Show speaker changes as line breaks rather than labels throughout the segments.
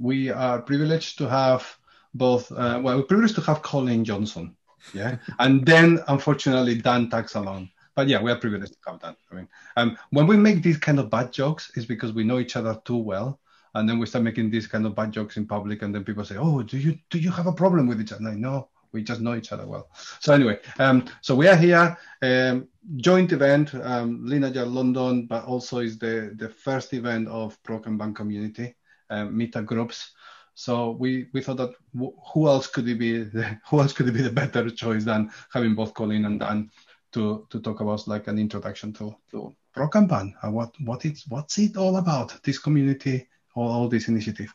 we are privileged to have both, uh, well, we're privileged to have Colleen Johnson, yeah, and then unfortunately Dan tags along. But yeah, we are privileged to have that. I mean, um, when we make these kind of bad jokes, it's because we know each other too well, and then we start making these kind of bad jokes in public, and then people say, "Oh, do you do you have a problem with each other?" Like, no, we just know each other well. So anyway, um, so we are here, um, joint event, um, London, but also is the the first event of Pro Kanban community Uh, meetup groups. So we, we thought that w- who else could it be? The, who else could it be the better choice than having both Colleen and Dan to to talk about like an introduction to to Pro Kanban and what what it's what's it all about? This community, all, all this initiative.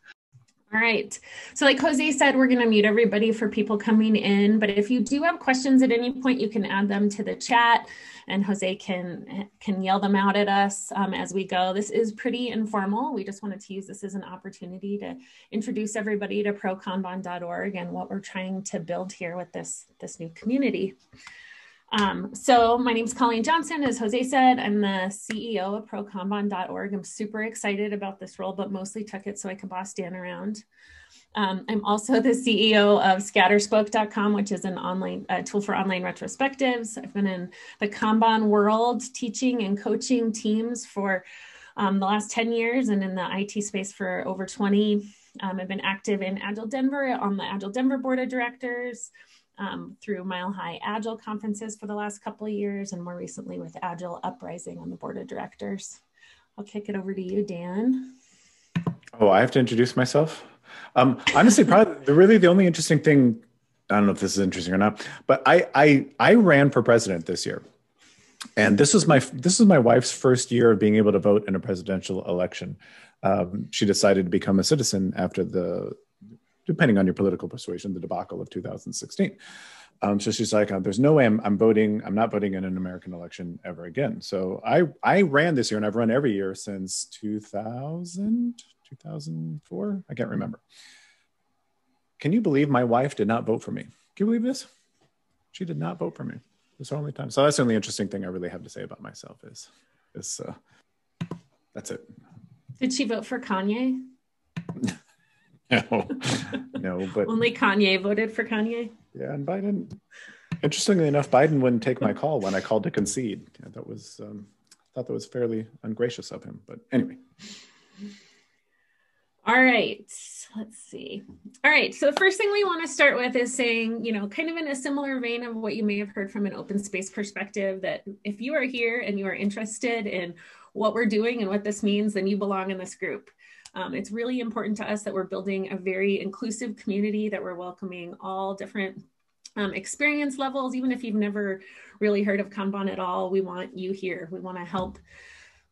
All right. So, like Jose said, we're going to mute everybody for people coming in. But if you do have questions at any point, you can add them to the chat, and Jose can can yell them out at us um, as we go. This is pretty informal. We just wanted to use this as an opportunity to introduce everybody to prokanban.org and what we're trying to build here with this this new community. Um, so my name is Colleen Johnson, as Jose said, I'm the CEO of prokanban.org. I'm super excited about this role, but mostly took it so I could boss Dan around. Um, I'm also the CEO of scatterspoke.com, which is an online tool for online retrospectives. I've been in the Kanban world teaching and coaching teams for um, the last 10 years and in the IT space for over 20. Um, I've been active in Agile Denver on the Agile Denver board of directors um, through Mile High Agile conferences for the last couple of years, and more recently with Agile Uprising on the board of directors. I'll kick it over to you, Dan.
Oh, I have to introduce myself. Um, honestly, probably the, really the only interesting thing. I don't know if this is interesting or not, but I I I ran for president this year, and this was my this is my wife's first year of being able to vote in a presidential election. Um, she decided to become a citizen after the depending on your political persuasion, the debacle of 2016. Um, so she's like, uh, "There's no way I'm, I'm, voting. I'm not voting in an American election ever again." So I I ran this year, and I've run every year since 2000, 2004. I can't remember. Can you believe my wife did not vote for me? Can you believe this? She did not vote for me. This only time. So that's the only interesting thing I really have to say about myself is, is uh, that's it.
Did she vote for Kanye?
No, no, but
only Kanye voted for Kanye.
Yeah, and Biden. Interestingly enough, Biden wouldn't take my call when I called to concede. Yeah, that was um, thought that was fairly ungracious of him. But anyway.
All right, let's see. All right, so the first thing we want to start with is saying, you know, kind of in a similar vein of what you may have heard from an open space perspective, that if you are here and you are interested in what we're doing and what this means, then you belong in this group. Um, it's really important to us that we're building a very inclusive community, that we're welcoming all different um, experience levels. Even if you've never really heard of Kanban at all, we want you here. We want to help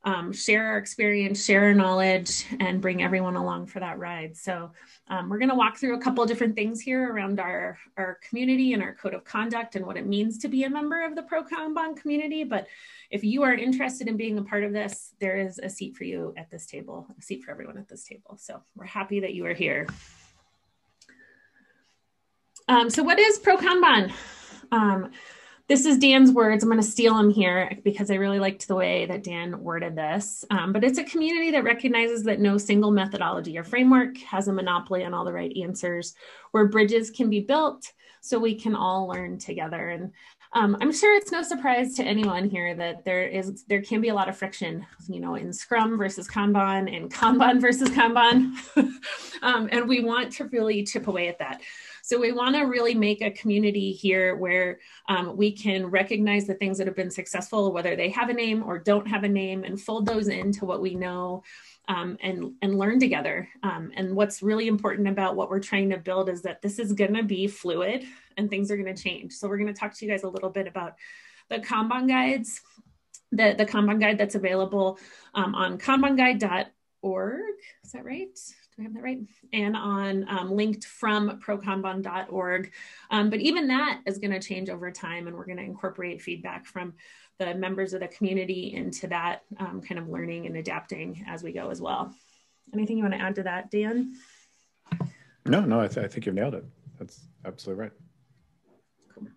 um, share our experience, share our knowledge, and bring everyone along for that ride. So um, we're going to walk through a couple different things here around our, our community and our code of conduct and what it means to be a member of the Pro Kanban community. But if you are interested in being a part of this, there is a seat for you at this table, a seat for everyone at this table. So we're happy that you are here. Um, so what is Pro Kanban? This is Dan's words. I'm going to steal them here because I really liked the way that Dan worded this. Um, but it's a community that recognizes that no single methodology or framework has a monopoly on all the right answers, where bridges can be built so we can all learn together. And um, I'm sure it's no surprise to anyone here that there is there can be a lot of friction, you know, in Scrum versus Kanban and Kanban versus Kanban, um, and we want to really chip away at that. So we want to really make a community here where um, we can recognize the things that have been successful, whether they have a name or don't have a name, and fold those into what we know um, and and learn together. Um, and what's really important about what we're trying to build is that this is going to be fluid and things are going to change. So we're going to talk to you guys a little bit about the Kanban guides, the the Kanban guide that's available um, on kanbanguide.org. Is that right? Do I have that right? And on um, linked from prokanban.org. Um, but even that is going to change over time, and we're going to incorporate feedback from the members of the community into that um, kind of learning and adapting as we go as well. Anything you want to add to that, Dan?
No, no, I, th- I think you've nailed it. That's absolutely right.
Cool.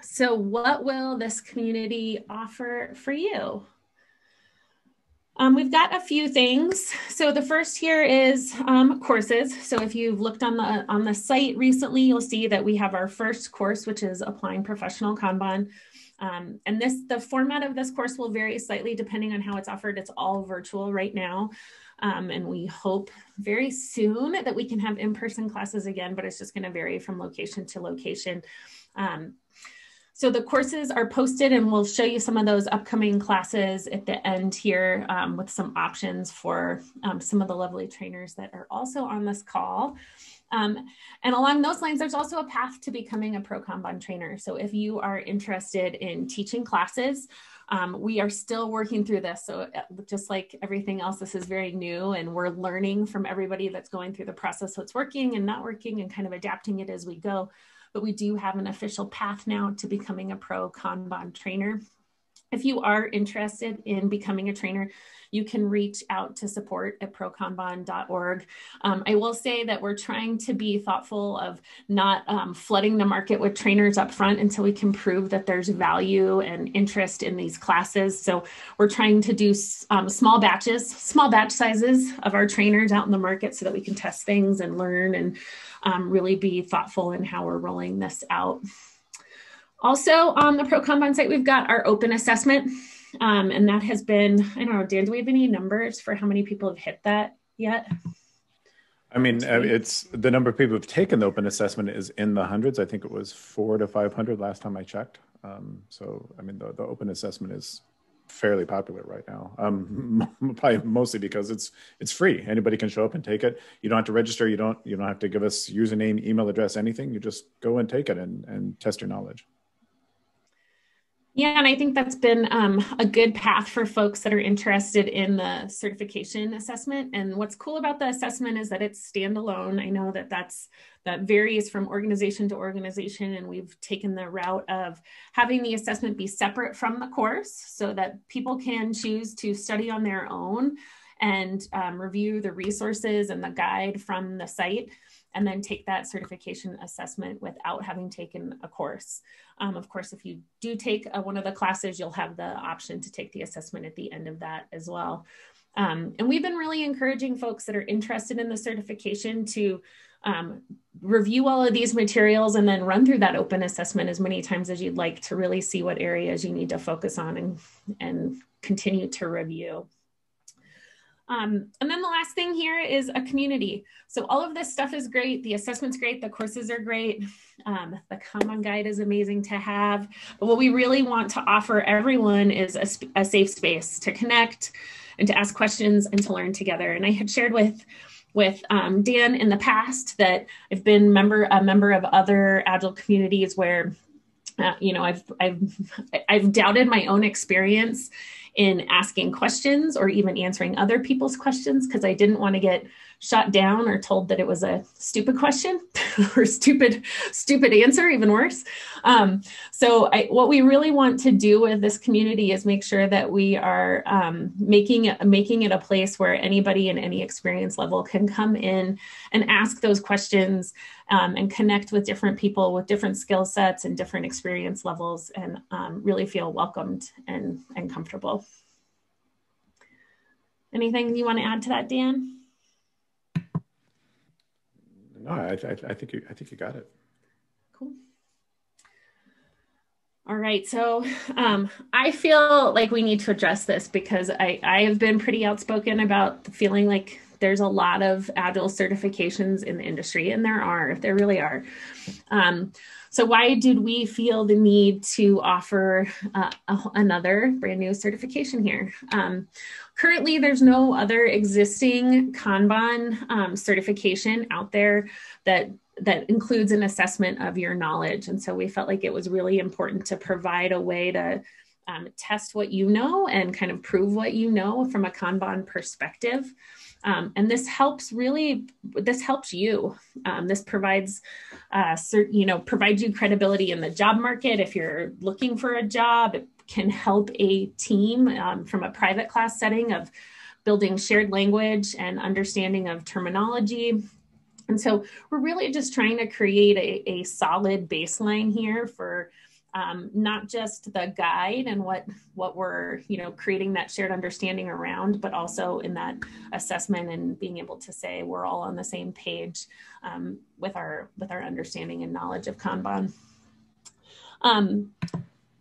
So, what will this community offer for you? Um, we've got a few things. So the first here is um, courses. So if you've looked on the on the site recently, you'll see that we have our first course, which is applying professional Kanban. Um, and this the format of this course will vary slightly depending on how it's offered. It's all virtual right now. Um, and we hope very soon that we can have in-person classes again, but it's just going to vary from location to location. Um, so the courses are posted and we'll show you some of those upcoming classes at the end here um, with some options for um, some of the lovely trainers that are also on this call. Um, and along those lines, there's also a path to becoming a pro Kanban trainer. So if you are interested in teaching classes, um, we are still working through this. So uh, just like everything else, this is very new and we're learning from everybody that's going through the process, what's working and not working and kind of adapting it as we go but we do have an official path now to becoming a pro Kanban trainer. If you are interested in becoming a trainer, you can reach out to support at prokanban.org. Um, I will say that we're trying to be thoughtful of not um, flooding the market with trainers up front until we can prove that there's value and interest in these classes. So we're trying to do um, small batches, small batch sizes of our trainers out in the market so that we can test things and learn and um, really be thoughtful in how we're rolling this out. Also on the Pro Kanban site, we've got our open assessment. Um, and that has been, I don't know, Dan, do we have any numbers for how many people have hit that yet?
I mean, uh, it's the number of people who've taken the open assessment is in the hundreds. I think it was four to 500 last time I checked. Um, so, I mean, the, the open assessment is fairly popular right now. Um, probably mostly because it's it's free. Anybody can show up and take it. You don't have to register. You don't you don't have to give us username, email address, anything. You just go and take it and and test your knowledge.
Yeah, and I think that's been um, a good path for folks that are interested in the certification assessment. And what's cool about the assessment is that it's standalone. I know that that's that varies from organization to organization, and we've taken the route of having the assessment be separate from the course so that people can choose to study on their own and um, review the resources and the guide from the site and then take that certification assessment without having taken a course. Um, of course, if you do take a, one of the classes, you'll have the option to take the assessment at the end of that as well. Um, and we've been really encouraging folks that are interested in the certification to um, review all of these materials and then run through that open assessment as many times as you'd like to really see what areas you need to focus on and, and continue to review. Um, and then the last thing here is a community. So all of this stuff is great. The assessment's great. The courses are great. Um, the Kanban guide is amazing to have. But what we really want to offer everyone is a, a safe space to connect and to ask questions and to learn together. And I had shared with with um, Dan in the past that I've been member a member of other agile communities where uh, you know I've I've I've doubted my own experience in asking questions or even answering other people's questions because I didn't want to get shot down or told that it was a stupid question or stupid stupid answer even worse. Um, so I, what we really want to do with this community is make sure that we are um, making making it a place where anybody in any experience level can come in and ask those questions um, and connect with different people with different skill sets and different experience levels and um, really feel welcomed and, and comfortable. Anything you want to add to that dan
no, I, I, I think you I think you got it.
Cool. All right, so um, I feel like we need to address this because I, I have been pretty outspoken about feeling like there's a lot of agile certifications in the industry, and there are, if there really are. Um, so why did we feel the need to offer uh, another brand new certification here? Um, currently, there's no other existing Kanban um, certification out there that that includes an assessment of your knowledge. And so we felt like it was really important to provide a way to um, test what you know and kind of prove what you know from a Kanban perspective. Um, and this helps really, this helps you. Um, this provides, uh, cert, you know, provides you credibility in the job market. If you're looking for a job, it can help a team um, from a private class setting of building shared language and understanding of terminology. And so we're really just trying to create a, a solid baseline here for um, not just the guide and what what we're you know creating that shared understanding around, but also in that assessment and being able to say we're all on the same page um, with our with our understanding and knowledge of Kanban. Um,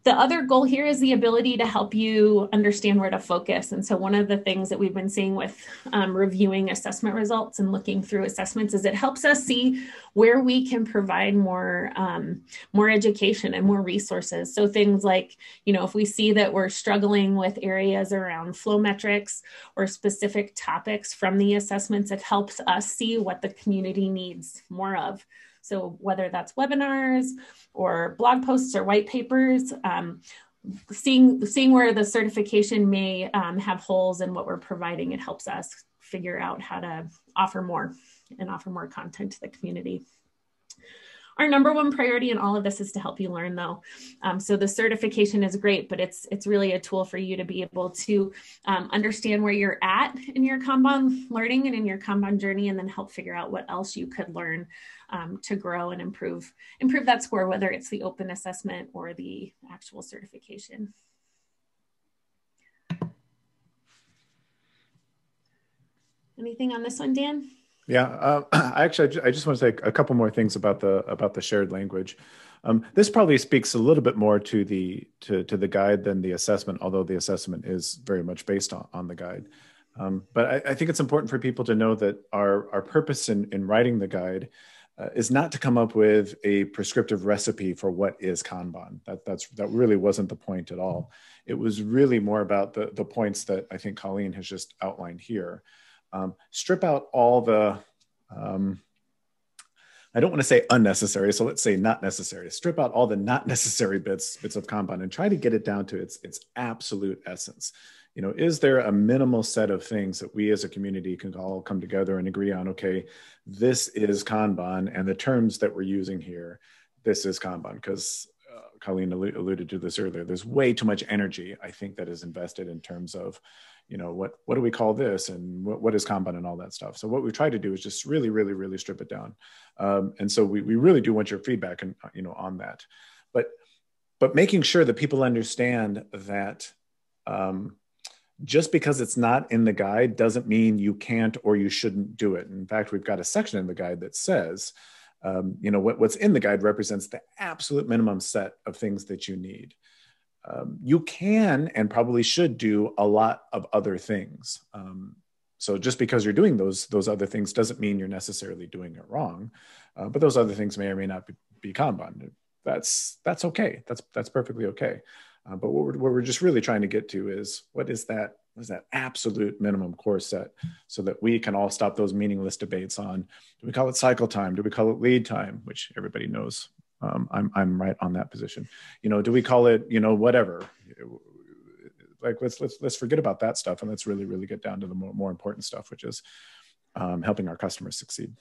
the other goal here is the ability to help you understand where to focus. And so, one of the things that we've been seeing with um, reviewing assessment results and looking through assessments is it helps us see where we can provide more um, more education and more resources. So, things like you know, if we see that we're struggling with areas around flow metrics or specific topics from the assessments, it helps us see what the community needs more of. So whether that's webinars or blog posts or white papers, um, seeing seeing where the certification may um, have holes in what we're providing, it helps us figure out how to offer more and offer more content to the community. Our number one priority in all of this is to help you learn though. Um, so the certification is great, but it's it's really a tool for you to be able to um, understand where you're at in your Kanban learning and in your Kanban journey and then help figure out what else you could learn um, to grow and improve improve that score, whether it's the open assessment or the actual certification. Anything on this one, Dan?
Yeah, uh, I actually I just want to say a couple more things about the about the shared language. Um, this probably speaks a little bit more to the to to the guide than the assessment, although the assessment is very much based on, on the guide. Um, but I, I, think it's important for people to know that our our purpose in in writing the guide uh, is not to come up with a prescriptive recipe for what is Kanban. That that's that really wasn't the point at all. It was really more about the the points that I think Colleen has just outlined here. Um, strip out all the um, I don't want to say unnecessary, so let's say not necessary. Strip out all the not necessary bits bits of Kanban and try to get it down to its its absolute essence you know is there a minimal set of things that we as a community can all come together and agree on okay this is kanban and the terms that we're using here this is kanban? Because uh, colleen alluded to this earlier there's way too much energy i think that is invested in terms of you know what what do we call this and what, what is kanban and all that stuff? So what we try to do is just really really really strip it down. Um, and so we, we really do want your feedback and you know on that. But but making sure that people understand that um, just because it's not in the guide doesn't mean you can't or you shouldn't do it. In fact, we've got a section in the guide that says, um, you know, what, what's in the guide represents the absolute minimum set of things that you need. Um, you can and probably should do a lot of other things. Um, so just because you're doing those those other things doesn't mean you're necessarily doing it wrong. Uh, but those other things may or may not be, be Kanban. That's that's okay. That's that's perfectly okay. Uh, but what we're, what we're just really trying to get to is what is that what is that absolute minimum core set so that we can all stop those meaningless debates on do we call it cycle time? Do we call it lead time? Which everybody knows um, I'm, I'm right on that position. You know do we call it you know whatever? Like let's let's let's forget about that stuff and let's really really get down to the more, more important stuff which is um, helping our customers succeed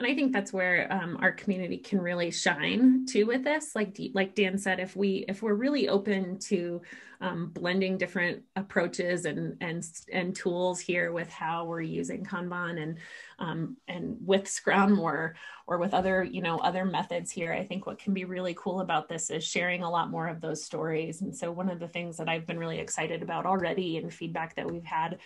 and i think that's where um, our community can really shine too with this. Like like dan said if we if we're really open to um, blending different approaches and and and tools here with how we're using kanban and um, and with scrum or or with other you know other methods here i think what can be really cool about this is sharing a lot more of those stories. And so one of the things that i've been really excited about already and feedback that we've had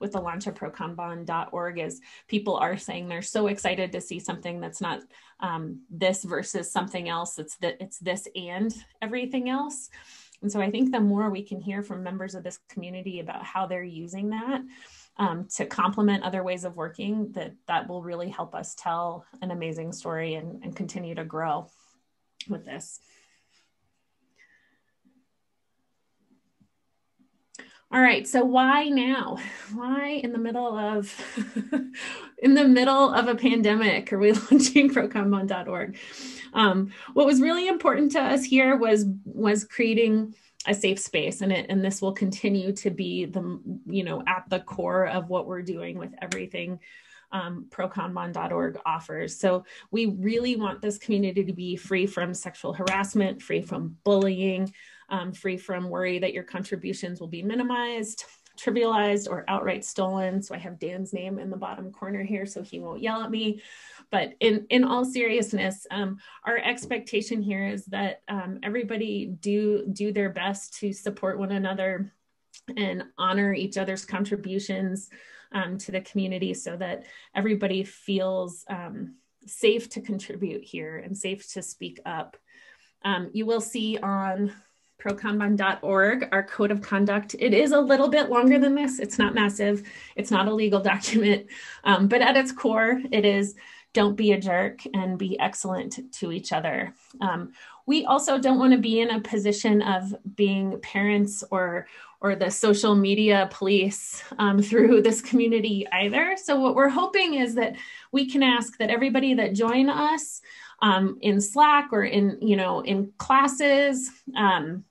with the launch of prokanban.org is people are saying they're so excited to see something that's not um, this versus something else. It's that it's this and everything else. And so I think the more we can hear from members of this community about how they're using that um, to complement other ways of working, that that will really help us tell an amazing story and, and continue to grow with this. All right, so why now? Why in the middle of in the middle of a pandemic are we launching prokanban.org? Um, what was really important to us here was was creating a safe space and it and this will continue to be the you know at the core of what we're doing with everything um, prokanban.org offers. So we really want this community to be free from sexual harassment, free from bullying, um, free from worry that your contributions will be minimized, trivialized or outright stolen. So I have Dan's name in the bottom corner here so he won't yell at me. But in, in all seriousness, um, our expectation here is that um, everybody do, do their best to support one another and honor each other's contributions um, to the community so that everybody feels um, safe to contribute here and safe to speak up. Um, you will see on prokanban.org, our code of conduct. It is a little bit longer than this. It's not massive. It's not a legal document, um, but at its core, it is don't be a jerk and be excellent to each other. Um, we also don't want to be in a position of being parents or or the social media police um, through this community either. So what we're hoping is that we can ask that everybody that join us um, in Slack or in you know in classes um,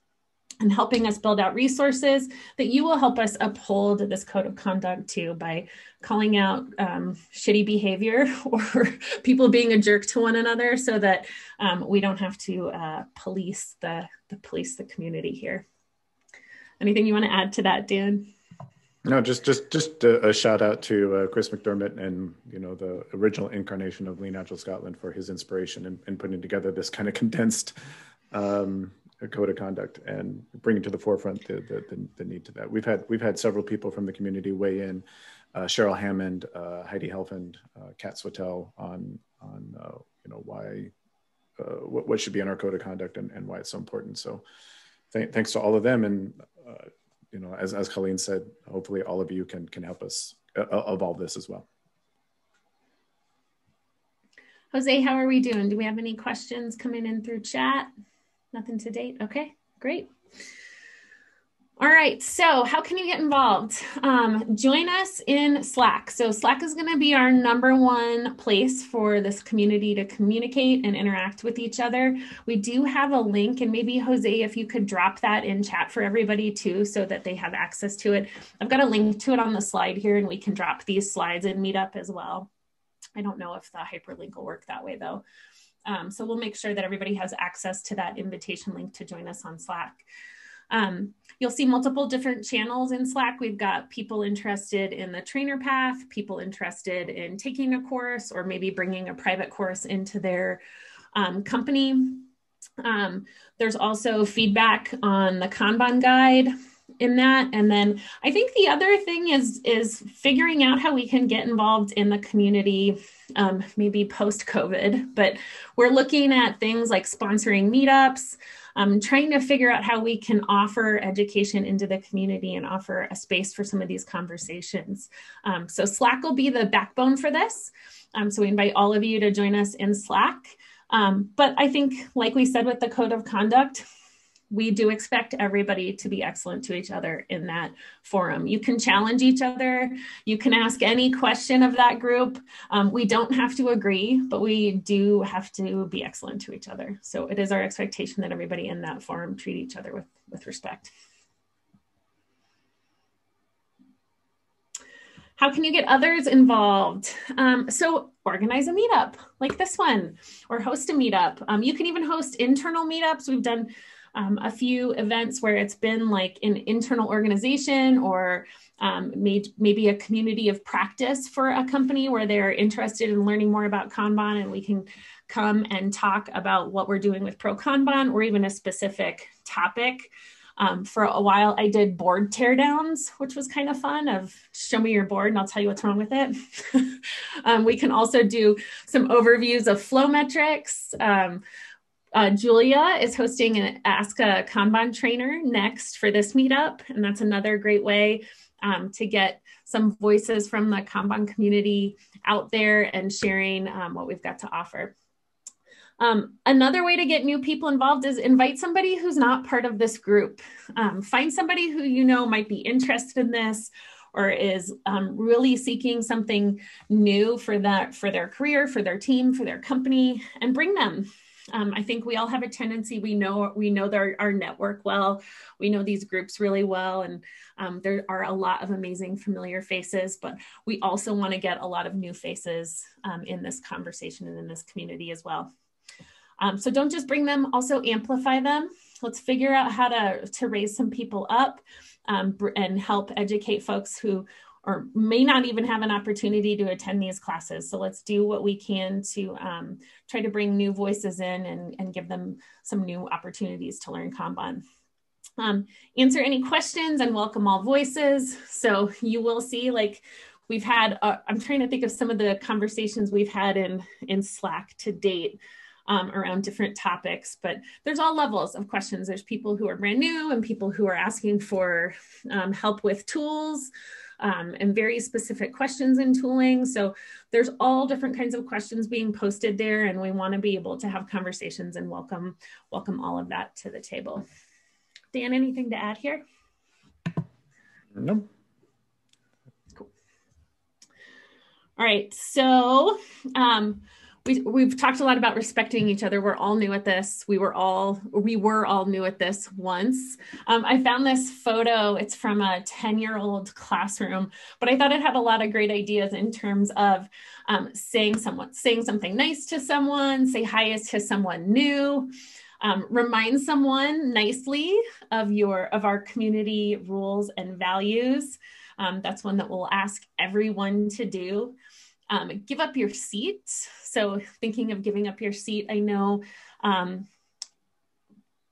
and helping us build out resources that you will help us uphold this code of conduct too by calling out um, shitty behavior or people being a jerk to one another so that um, we don't have to uh, police the, the police the community here. Anything you want to add to that dan?
No just just just a, a shout out to uh, chris mcdermott and you know the original incarnation of lean agile scotland for his inspiration in, in putting together this kind of condensed um, a code of conduct and bringing to the forefront the, the, the, need to that. We've had we've had several people from the community weigh in. Uh, Cheryl Hammond, uh, Heidi Helfand, uh, Kat Swatell on on uh, you know why uh, what, what should be in our code of conduct and, and why it's so important. So th- thanks to all of them and uh, you know as as Colleen said, hopefully all of you can can help us evolve this as well.
Jose, how are we doing? Do we have any questions coming in through chat? Nothing to date. Okay, great. All right, so how can you get involved? Um, join us in Slack. So, Slack is going to be our number one place for this community to communicate and interact with each other. We do have a link, and maybe Jose, if you could drop that in chat for everybody too, so that they have access to it. I've got a link to it on the slide here, and we can drop these slides in Meetup as well. I don't know if the hyperlink will work that way though. Um, so we'll make sure that everybody has access to that invitation link to join us on Slack. Um, you'll see multiple different channels in Slack. We've got people interested in the trainer path, people interested in taking a course or maybe bringing a private course into their um, company. Um, there's also feedback on the Kanban guide in that. And then I think the other thing is, is figuring out how we can get involved in the community um, maybe post COVID, but we're looking at things like sponsoring meetups, um, trying to figure out how we can offer education into the community and offer a space for some of these conversations. Um, so Slack will be the backbone for this. Um, so we invite all of you to join us in Slack. Um, but I think, like we said with the code of conduct, we do expect everybody to be excellent to each other in that forum. You can challenge each other. You can ask any question of that group. Um, we don't have to agree, but we do have to be excellent to each other. So it is our expectation that everybody in that forum treat each other with, with respect. How can you get others involved? Um, so organize a meetup like this one or host a meetup. Um, you can even host internal meetups. We've done um, a few events where it's been like an internal organization or um, made, maybe a community of practice for a company where they're interested in learning more about Kanban and we can come and talk about what we're doing with Pro Kanban or even a specific topic. Um, for a while, I did board teardowns, which was kind of fun. Of show me your board, and I'll tell you what's wrong with it. um, we can also do some overviews of flow metrics. Um, uh, Julia is hosting an Ask a Kanban trainer next for this meetup, and that's another great way um, to get some voices from the Kanban community out there and sharing um, what we've got to offer. Um, another way to get new people involved is invite somebody who's not part of this group. Um, find somebody who you know might be interested in this or is um, really seeking something new for that for their career, for their team, for their company, and bring them. Um, I think we all have a tendency. We know we know their, our network well. We know these groups really well, and um, there are a lot of amazing familiar faces. But we also want to get a lot of new faces um, in this conversation and in this community as well. Um, so don't just bring them. Also amplify them. Let's figure out how to to raise some people up. um, and help educate folks who or may not even have an opportunity to attend these classes. So let's do what we can to um, try to bring new voices in and, and give them some new opportunities to learn Kanban. Um, answer any questions and welcome all voices. So you will see like we've had, uh, I'm trying to think of some of the conversations we've had in, in Slack to date um, around different topics, but there's all levels of questions. There's people who are brand new and people who are asking for um, help with tools um, and very specific questions in tooling. So there's all different kinds of questions being posted there and we wanna be able to have conversations and welcome, welcome all of that to the table. Dan, anything to add here?
No.
Cool. All right, so um, we, we've talked a lot about respecting each other. We're all new at this. We were all we were all new at this once. Um, I found this photo. It's from a 10 year old classroom, but I thought it had a lot of great ideas in terms of um, saying someone saying something nice to someone, say hi to someone new. Um, remind someone nicely of your of our community rules and values. Um, that's one that we'll ask everyone to do. Um, give up your seat. So thinking of giving up your seat, I know um,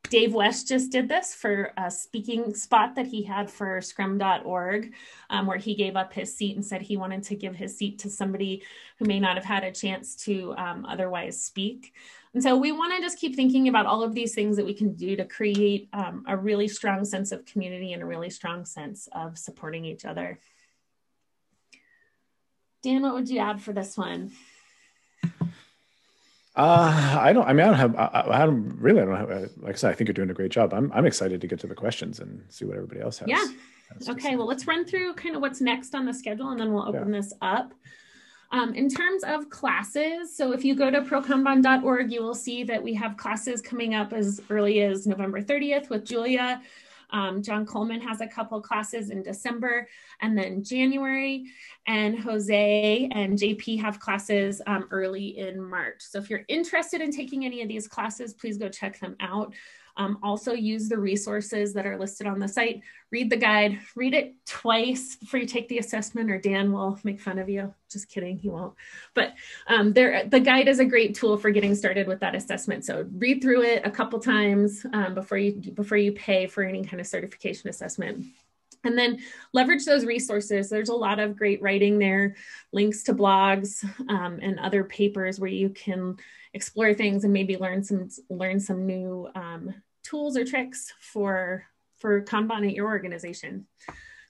Dave West just did this for a speaking spot that he had for scrum.org, um, where he gave up his seat and said he wanted to give his seat to somebody who may not have had a chance to um, otherwise speak. And so we want to just keep thinking about all of these things that we can do to create um, a really strong sense of community and a really strong sense of supporting each other. Dan, what would you add for this one?
Uh, I don't. I mean, I don't have. I, I don't really. I don't have. Like I said, I think you're doing a great job. I'm. I'm excited to get to the questions and see what everybody else has.
Yeah. Has okay. Well, let's run through kind of what's next on the schedule, and then we'll open yeah. this up. Um, in terms of classes, so if you go to prokanban.org, you will see that we have classes coming up as early as November 30th with Julia. Um, John Coleman has a couple classes in December and then January, and Jose and JP have classes um, early in March. So if you're interested in taking any of these classes, please go check them out. Um, also use the resources that are listed on the site. Read the guide, read it twice before you take the assessment or Dan will make fun of you. Just kidding, he won't. But um, there, the guide is a great tool for getting started with that assessment. So read through it a couple times um, before, you, before you pay for any kind of certification assessment. And then leverage those resources. There's a lot of great writing there, links to blogs um, and other papers where you can explore things and maybe learn some learn some new um, tools or tricks for, for Kanban at your organization.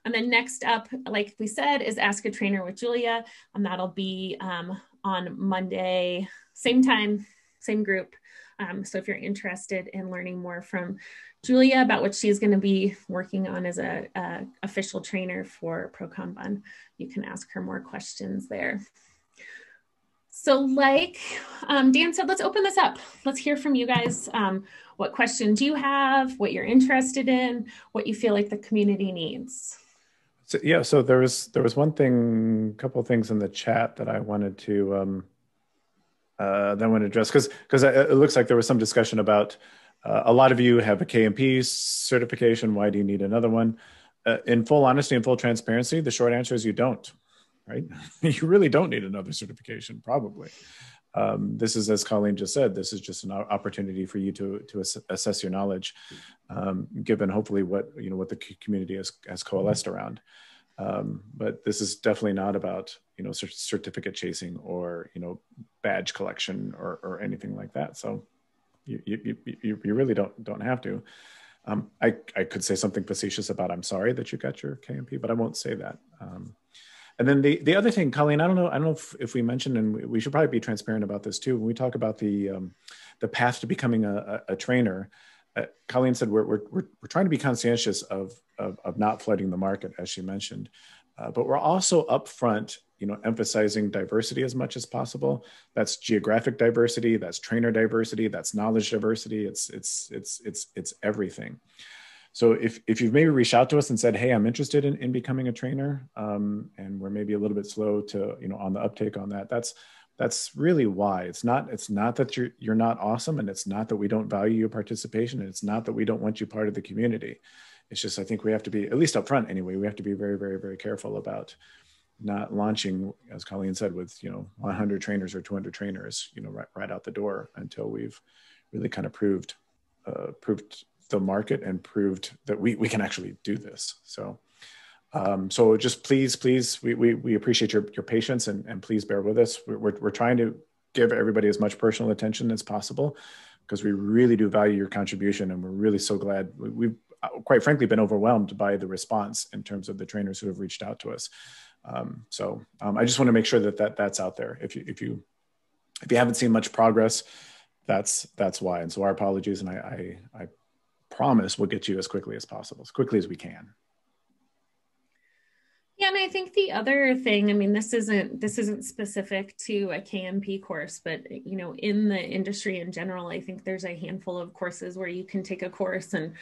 And then next up, like we said, is Ask a Trainer with Julia. And that'll be um, on Monday, same time, same group. Um, so if you're interested in learning more from Julia about what she's going to be working on as a, a official trainer for Pro Kanban, you can ask her more questions there. So like um, Dan said, let's open this up. Let's hear from you guys. Um, what questions do you have, what you're interested in, what you feel like the community needs.
So, yeah, so there was there was one thing, a couple things in the chat that I wanted to um, uh, that I want to address because because it looks like there was some discussion about uh, a lot of you have a KMP certification. Why do you need another one? Uh, in full honesty and full transparency, the short answer is you don't. Right? you really don't need another certification, probably. Um, this is as colleen just said this is just an opportunity for you to to ass assess your knowledge um, given hopefully what you know what the community has, has coalesced around. Um, but this is definitely not about you know certificate chasing or you know badge collection or, or anything like that. So you, you, you, you really don't don't have to. Um, I, I could say something facetious about I'm sorry that you got your KMP, but I won't say that. And then the, the other thing, Colleen, I don't know, I don't know if, if we mentioned, and we, we should probably be transparent about this too. When we talk about the um, the path to becoming a, a, a trainer, uh, Colleen said we're, we're, we're, we're, trying to be conscientious of, of, of, not flooding the market, as she mentioned. Uh, but we're also upfront, you know, emphasizing diversity as much as possible. That's geographic diversity, that's trainer diversity, that's knowledge diversity. It's it's it's it's it's everything. So if, if you've maybe reached out to us and said, hey, I'm interested in, in becoming a trainer, um, and we're maybe a little bit slow to, you know, on the uptake on that, that's that's really why. It's not it's not that you're you're not awesome, and it's not that we don't value your participation, and it's not that we don't want you part of the community. It's just I think we have to be at least up front anyway. We have to be very very very careful about not launching, as Colleen said, with you know 100 trainers or 200 trainers, you know, right, right out the door until we've really kind of proved uh, proved the market and proved that we we can actually do this. So. Um, so just please, please, we, we, we appreciate your, your patience and, and please bear with us. We're, we're, we're trying to give everybody as much personal attention as possible because we really do value your contribution and we're really so glad we, have quite frankly been overwhelmed by the response in terms of the trainers who have reached out to us. Um, so um, I just want to make sure that, that that's out there. If you if you if you haven't seen much progress, that's that's why. And so our apologies, and I I, I promise we'll get you as quickly as possible, as quickly as we can.
Yeah, and I think the other thing, I mean, this isn't this isn't specific to a KMP course, but you know, in the industry in general, I think there's a handful of courses where you can take a course and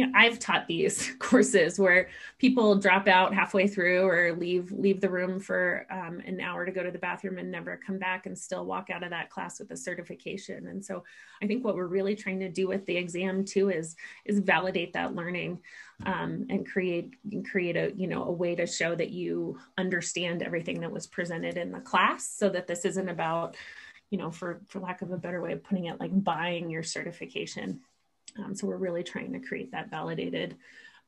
you know i've taught these courses where people drop out halfway through or leave leave the room for um, an hour to go to the bathroom and never come back and still walk out of that class with a certification. And so i think what we're really trying to do with the exam too is is validate that learning um, and create and create a you know a way to show that you understand everything that was presented in the class so that this isn't about you know for for lack of a better way of putting it like buying your certification um, so we're really trying to create that validated,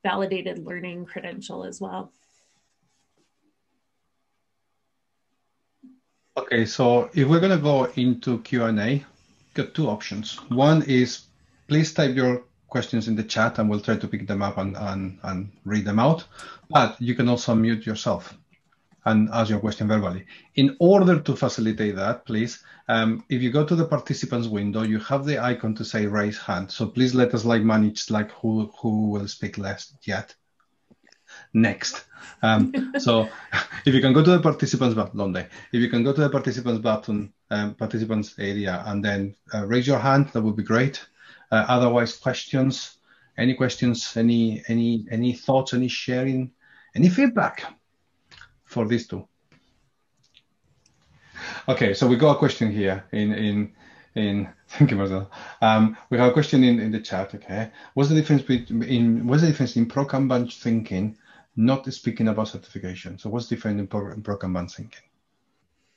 validated learning credential as well.
Okay, so if we're going to go into Q&A, got two options. One is please type your questions in the chat and we'll try to pick them up and, and, and read them out. But you can also mute yourself and ask your question verbally. In order to facilitate that, please, um, if you go to the participants window, you have the icon to say raise hand. So please let us like manage like who, who will speak last yet. Next. Um, so if you can go to the participants button, if you can go to the participants button, um, participants area, and then uh, raise your hand, that would be great. Uh, otherwise, questions, any questions, any any any thoughts, any sharing, any feedback, for these two. Okay, so we got a question here in in in thank you Marcel. Um, we have a question in, in the chat. Okay, what's the difference between what's the difference in pro Kanban thinking, not speaking about certification? So what's different in pro, in pro Kanban thinking?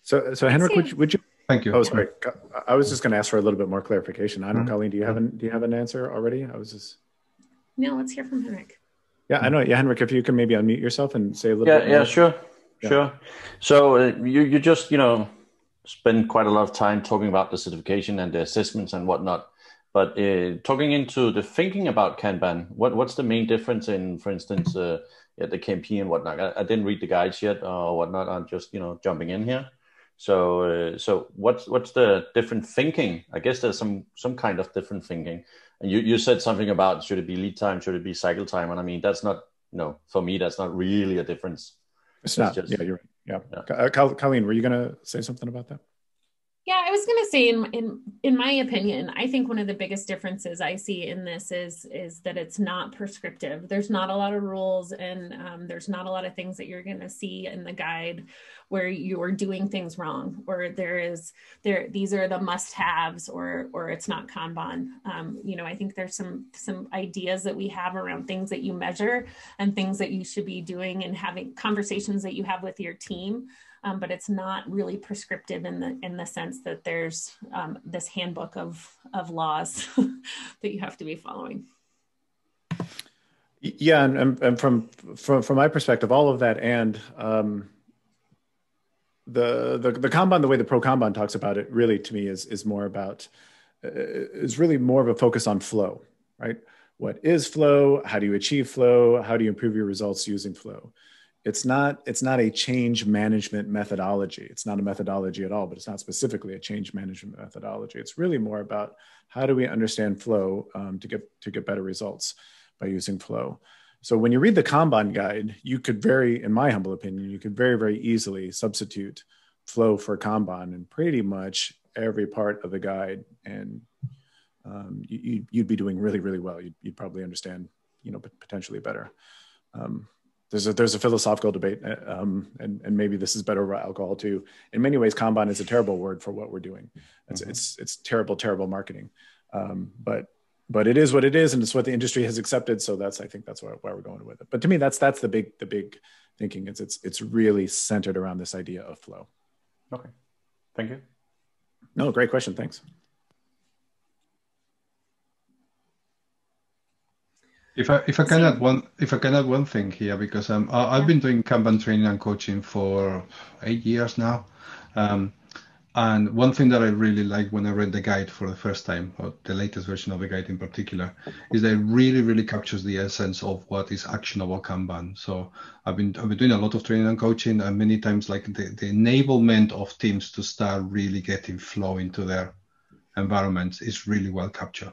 So so Henrik, would you, would you?
Thank you.
Oh, sorry. I was just going to ask for a little bit more clarification. I don't mm-hmm. Colleen, do you have an do you have an answer already? I was just.
No, let's hear from Henrik.
Yeah, I know. Yeah, Henrik, if you can maybe unmute yourself and say a little
yeah,
bit.
Yeah, yeah, sure. Yeah. Sure. So uh, you you just you know spend quite a lot of time talking about the certification and the assessments and whatnot. But uh, talking into the thinking about Kanban, what what's the main difference in, for instance, uh, yeah, the KMP and whatnot? I, I, didn't read the guides yet or whatnot. I'm just you know jumping in here. So uh, so what's what's the different thinking? I guess there's some some kind of different thinking. And you you said something about should it be lead time, should it be cycle time? And I mean that's not you know for me that's not really a difference
it's, not. Just, yeah, you're right. Yeah. yeah. Uh, Colleen, were you going to say something about that?
Yeah, I was going to say, in in in my opinion, I think one of the biggest differences I see in this is is that it's not prescriptive. There's not a lot of rules, and um, there's not a lot of things that you're going to see in the guide where you're doing things wrong, or there is there these are the must-haves, or or it's not Kanban. Um, you know, I think there's some some ideas that we have around things that you measure and things that you should be doing, and having conversations that you have with your team um, but it's not really prescriptive in the in the sense that there's um, this handbook of of laws that you have to be following.
Yeah, and, and from from from my perspective, all of that and um, the the the Kanban, the way the pro Kanban talks about it, really to me is is more about uh, is really more of a focus on flow, right? What is flow? How do you achieve flow? How do you improve your results using flow? it's not it's not a change management methodology it's not a methodology at all but it's not specifically a change management methodology it's really more about how do we understand flow um, to get to get better results by using flow so when you read the kanban guide you could very in my humble opinion you could very very easily substitute flow for kanban in pretty much every part of the guide and um, you, would be doing really really well you'd, you'd probably understand you know potentially better um, there's a there's a philosophical debate, uh, um, and and maybe this is better over alcohol too. In many ways, Kanban is a terrible word for what we're doing. It's mm-hmm. it's it's terrible, terrible marketing. Um, but but it is what it is, and it's what the industry has accepted. So that's I think that's why, why we're going with it. But to me, that's that's the big the big thinking. It's it's it's really centered around this idea of flow.
Okay, thank you.
No, great question. Thanks.
If I if I can add one if I can add one thing here because um I, have been doing Kanban training and coaching for eight years now, um, and one thing that I really like when I read the guide for the first time, or the latest version of the guide in particular, is that it really really captures the essence of what is actionable Kanban. So I've been I've been doing a lot of training and coaching, and many times like the, the enablement of teams to start really getting flow into their environments is really well captured.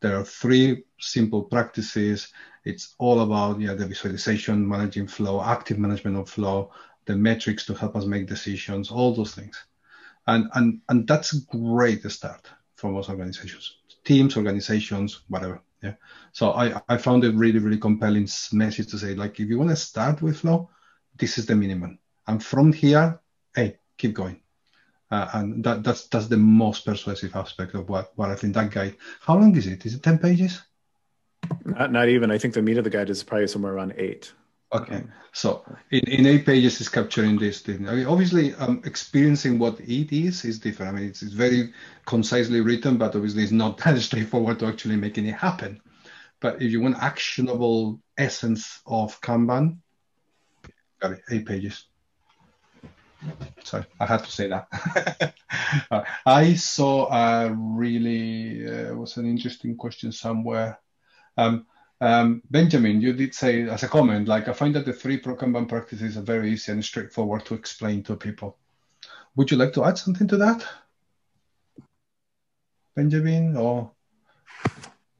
There are three simple practices. It's all about yeah, the visualization, managing flow, active management of flow, the metrics to help us make decisions, all those things. And, and, and that's a great start for most organizations, teams, organizations, whatever. Yeah. So I, I found it really, really compelling message to say, like, if you want to start with flow, this is the minimum. And from here, hey, keep going. Uh, and that, that's that's the most persuasive aspect of what, what I think that guide. How long is it? Is it ten pages?
Not not even. I think the meat of the guide is probably somewhere around eight.
Okay, so in, in eight pages is capturing this thing. I mean, obviously, um, experiencing what it is is different. I mean, it's, it's very concisely written, but obviously, it's not that straightforward to actually making it happen. But if you want actionable essence of Kanban, got it, eight pages. Sorry, I had to say that. I saw a really uh, was an interesting question somewhere. Um, um, Benjamin, you did say as a comment, like I find that the three pro Kanban practices are very easy and straightforward to explain to people. Would you like to add something to that, Benjamin, or?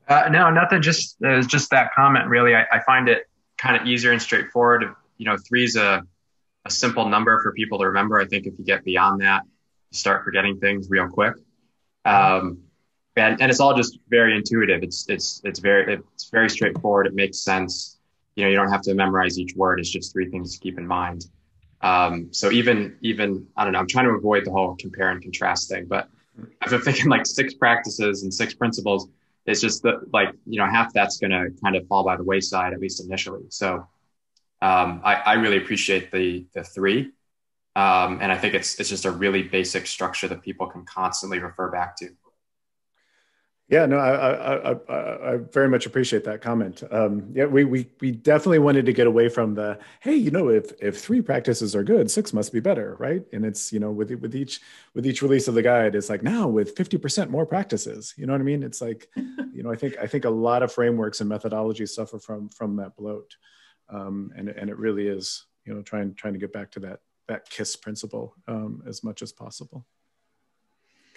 Uh, no, nothing. Just it was just that comment. Really, I, I find it kind of easier and straightforward. You know, three is a a simple number for people to remember. I think if you get beyond that, you start forgetting things real quick. Um, and, and it's all just very intuitive. It's, it's, it's very, it's very straightforward. It makes sense. You know, you don't have to memorize each word. It's just three things to keep in mind. Um, so even, even, I don't know, I'm trying to avoid the whole compare and contrast thing, but I've been thinking like six practices and six principles. It's just that like, you know, half that's going to kind of fall by the wayside, at least initially. So um, I, I, really appreciate the the three, um, and I think it's it's just a really basic structure that people can constantly refer back to.
Yeah, no, I, I, I, I very much appreciate that comment. Um, yeah, we, we we definitely wanted to get away from the hey, you know, if if three practices are good, six must be better, right? And it's you know with with each with each release of the guide, it's like now with fifty percent more practices. You know what I mean? It's like, you know, I think I think a lot of frameworks and methodologies suffer from from that bloat um, and and it really is you know trying trying to get back to that that kiss principle um, as much as possible.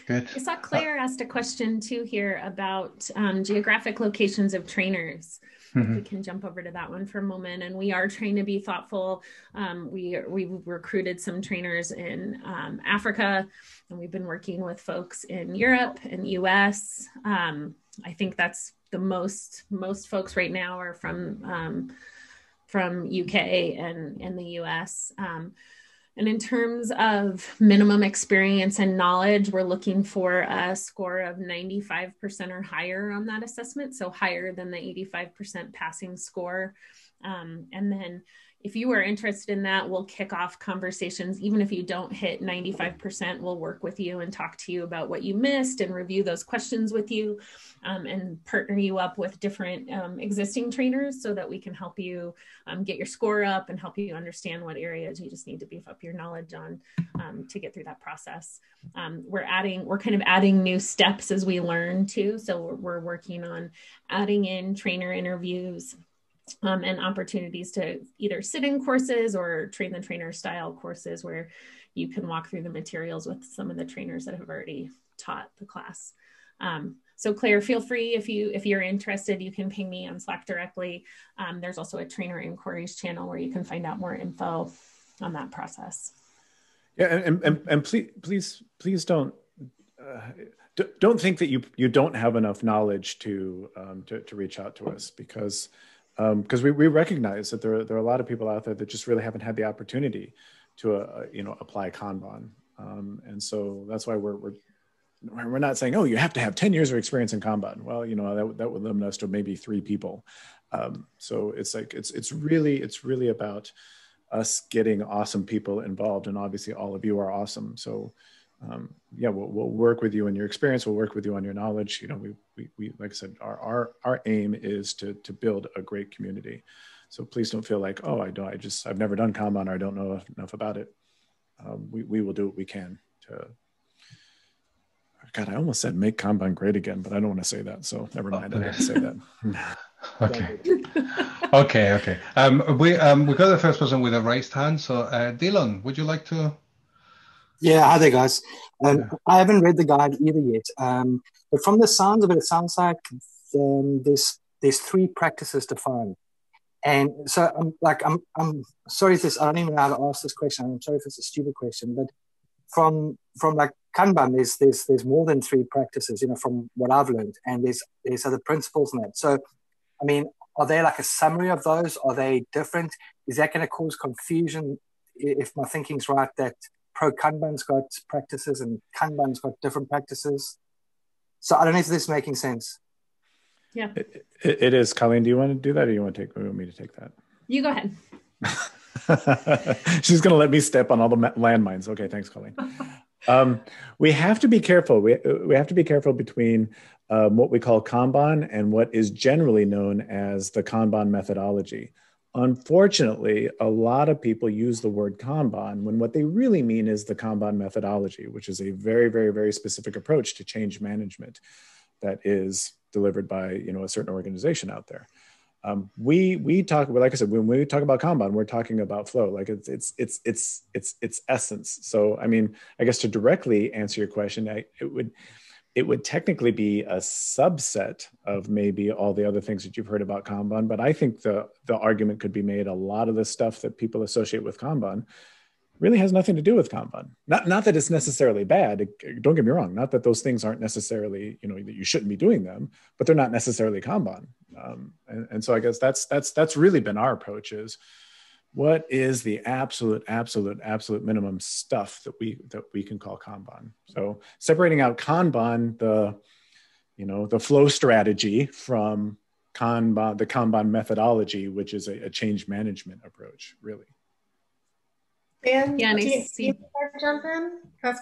Good. I saw Claire asked a question too here about um, geographic locations of trainers. Mm-hmm. We can jump over to that one for a moment. And we are trying to be thoughtful. Um, we we've recruited some trainers in um, Africa, and we've been working with folks in Europe and U.S. Um, I think that's the most most folks right now are from um, from UK and in the US. And in terms of minimum experience and knowledge, we're looking for a score of 95% or higher on that assessment, so higher than the 85% passing score. Um, and then if you are interested in that, we'll kick off conversations. Even if you don't hit 95%, we'll work with you and talk to you about what you missed and review those questions with you um, and partner you up with different um, existing trainers so that we can help you um, get your score up and help you understand what areas you just need to beef up your knowledge on um, to get through that process. Um, we're adding, we're kind of adding new steps as we learn too. So we're, we're working on adding in trainer interviews um, and opportunities to either sit in courses or train the trainer style courses where you can walk through the materials with some of the trainers that have already taught the class. Um, so Claire, feel free if you if you're interested, you can ping me on Slack directly. Um, there's also a trainer inquiries channel where you can find out more info on that process.
Yeah, and and, and please please please don't. Uh, don't think that you you don't have enough knowledge to um, to, to reach out to us because because um, we, we recognize that there are, there are a lot of people out there that just really haven't had the opportunity to uh, you know apply Kanban, um, and so that's why we're, we're we're not saying, oh, you have to have 10 years of experience in Kanban. Well, you know, that, that would limit us to maybe three people. Um, so it's like, it's, it's really, it's really about us getting awesome people involved. And obviously all of you are awesome. So um, yeah, we'll, we'll work with you on your experience. We'll work with you on your knowledge. You know, we, we, we like I said, our, our, our aim is to, to build a great community. So please don't feel like, oh, I don't, I just, I've never done Kanban or I don't know enough about it. Um, we, we will do what we can to, God, I almost said make Kanban great again, but I don't want to say that. So never mind. I didn't say that.
okay. okay. Okay. Um, we um, we got the first person with a raised hand. So uh, Dylan, would you like to?
Yeah. Hi there, guys. Um. I haven't read the guide either yet. Um, but from the sounds of it, it sounds like um, there's there's three practices defined. And so I'm like I'm I'm sorry if this I don't even know how to ask this question. I'm sorry if it's a stupid question, but from from like Kanban, there's there's there's more than three practices, you know, from what I've learned, and there's there's other principles in that. So, I mean, are they like a summary of those? Are they different? Is that going to cause confusion if my thinking's right that pro Kanban's got practices and Kanban's got different practices? So I don't know if this is making sense.
Yeah,
it, it, it is. Colleen, do you want to do that, or you want to take? Or you want me to take that?
You go ahead.
She's going to let me step on all the landmines. Okay, thanks, Colleen. Um, we have to be careful. We, we have to be careful between um, what we call Kanban and what is generally known as the Kanban methodology. Unfortunately, a lot of people use the word Kanban when what they really mean is the Kanban methodology, which is a very, very, very specific approach to change management that is delivered by you know a certain organization out there. Um, we we talk like I said when we talk about Kanban, we're talking about flow, like it's it's it's it's it's its essence. So I mean, I guess to directly answer your question, I, it would it would technically be a subset of maybe all the other things that you've heard about Kanban. But I think the the argument could be made a lot of the stuff that people associate with Kanban really has nothing to do with Kanban. Not not that it's necessarily bad. Don't get me wrong. Not that those things aren't necessarily you know that you shouldn't be doing them, but they're not necessarily Kanban. Um, and, and so I guess that's that's that's really been our approach is what is the absolute absolute absolute minimum stuff that we that we can call kanban so separating out kanban the you know the flow strategy from kanban the kanban methodology which is a, a change management approach really
and yeah, do you, do you jump in?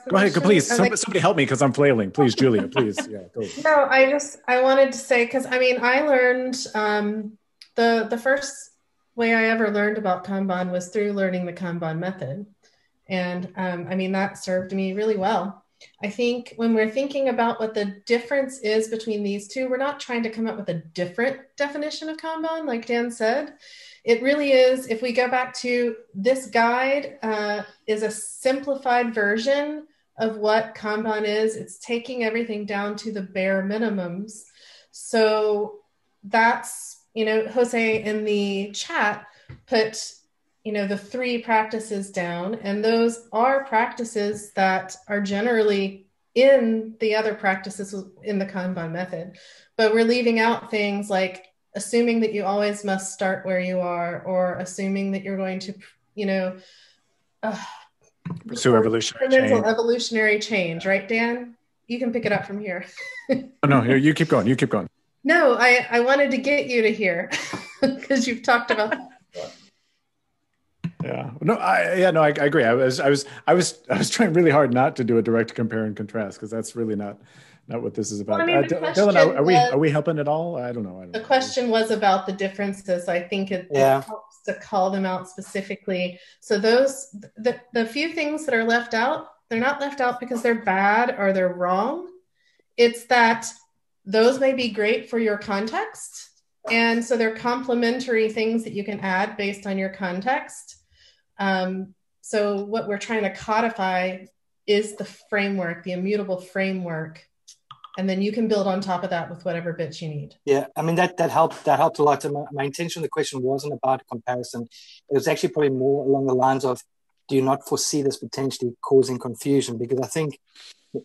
Go ahead, please. Somebody, somebody, help me because I'm flailing. Please, Julia, please. Yeah, go.
No, I just I wanted to say because I mean I learned um, the the first way I ever learned about Kanban was through learning the Kanban method, and um, I mean that served me really well. I think when we're thinking about what the difference is between these two, we're not trying to come up with a different definition of Kanban, like Dan said. It really is if we go back to this guide uh, is a simplified version of what kanban is. It's taking everything down to the bare minimums. So that's you know jose in the chat put you know the three practices down and those are practices that are generally in the other practices in the kanban method. But we're leaving out things like assuming that you always must start where you are or assuming that you're going to you know uh,
pursue evolutionary change.
evolutionary change right dan? You can pick it up from here.
Oh, no here you keep going you keep going
no i i wanted to get you to here because you've talked about that
yeah no i yeah no I, I agree i was i was i was i was trying really hard not to do a direct compare and contrast because that's really not not what this is about. Well, I mean, uh, Dylan, are, are we are we helping at all? I don't know. I don't
the
know.
question was about the differences. I think it, yeah. it, helps to call them out specifically. So those the the few things that are left out, they're not left out because they're bad or they're wrong. It's that those may be great for your context. And so they're complementary things that you can add based on your context. Um, so what we're trying to codify is the framework, the immutable framework and then you can build on top of that with whatever bits you need.
Yeah, I mean that that helped that helped a lot. My, my intention the question wasn't about comparison; it was actually probably more along the lines of, do you not foresee this potentially causing confusion? Because I think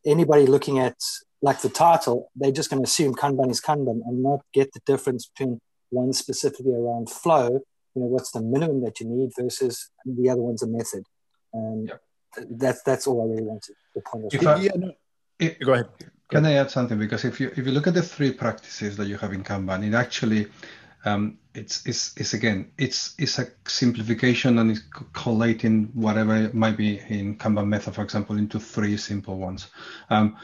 anybody looking at like the title, they're just going to assume Kanban is Kanban and not get the difference between one specifically around flow. You know, what's the minimum that you need versus the other one's a method. Um, yeah. That's that's all I really wanted to point out.
Yeah, no,
It,
Go ahead.
Can I add something? Because if you if you look at the three practices that you have in Kanban, it actually um, it's, it's it's again it's it's a simplification and it's collating whatever it might be in Kanban method, for example, into three simple ones. Um,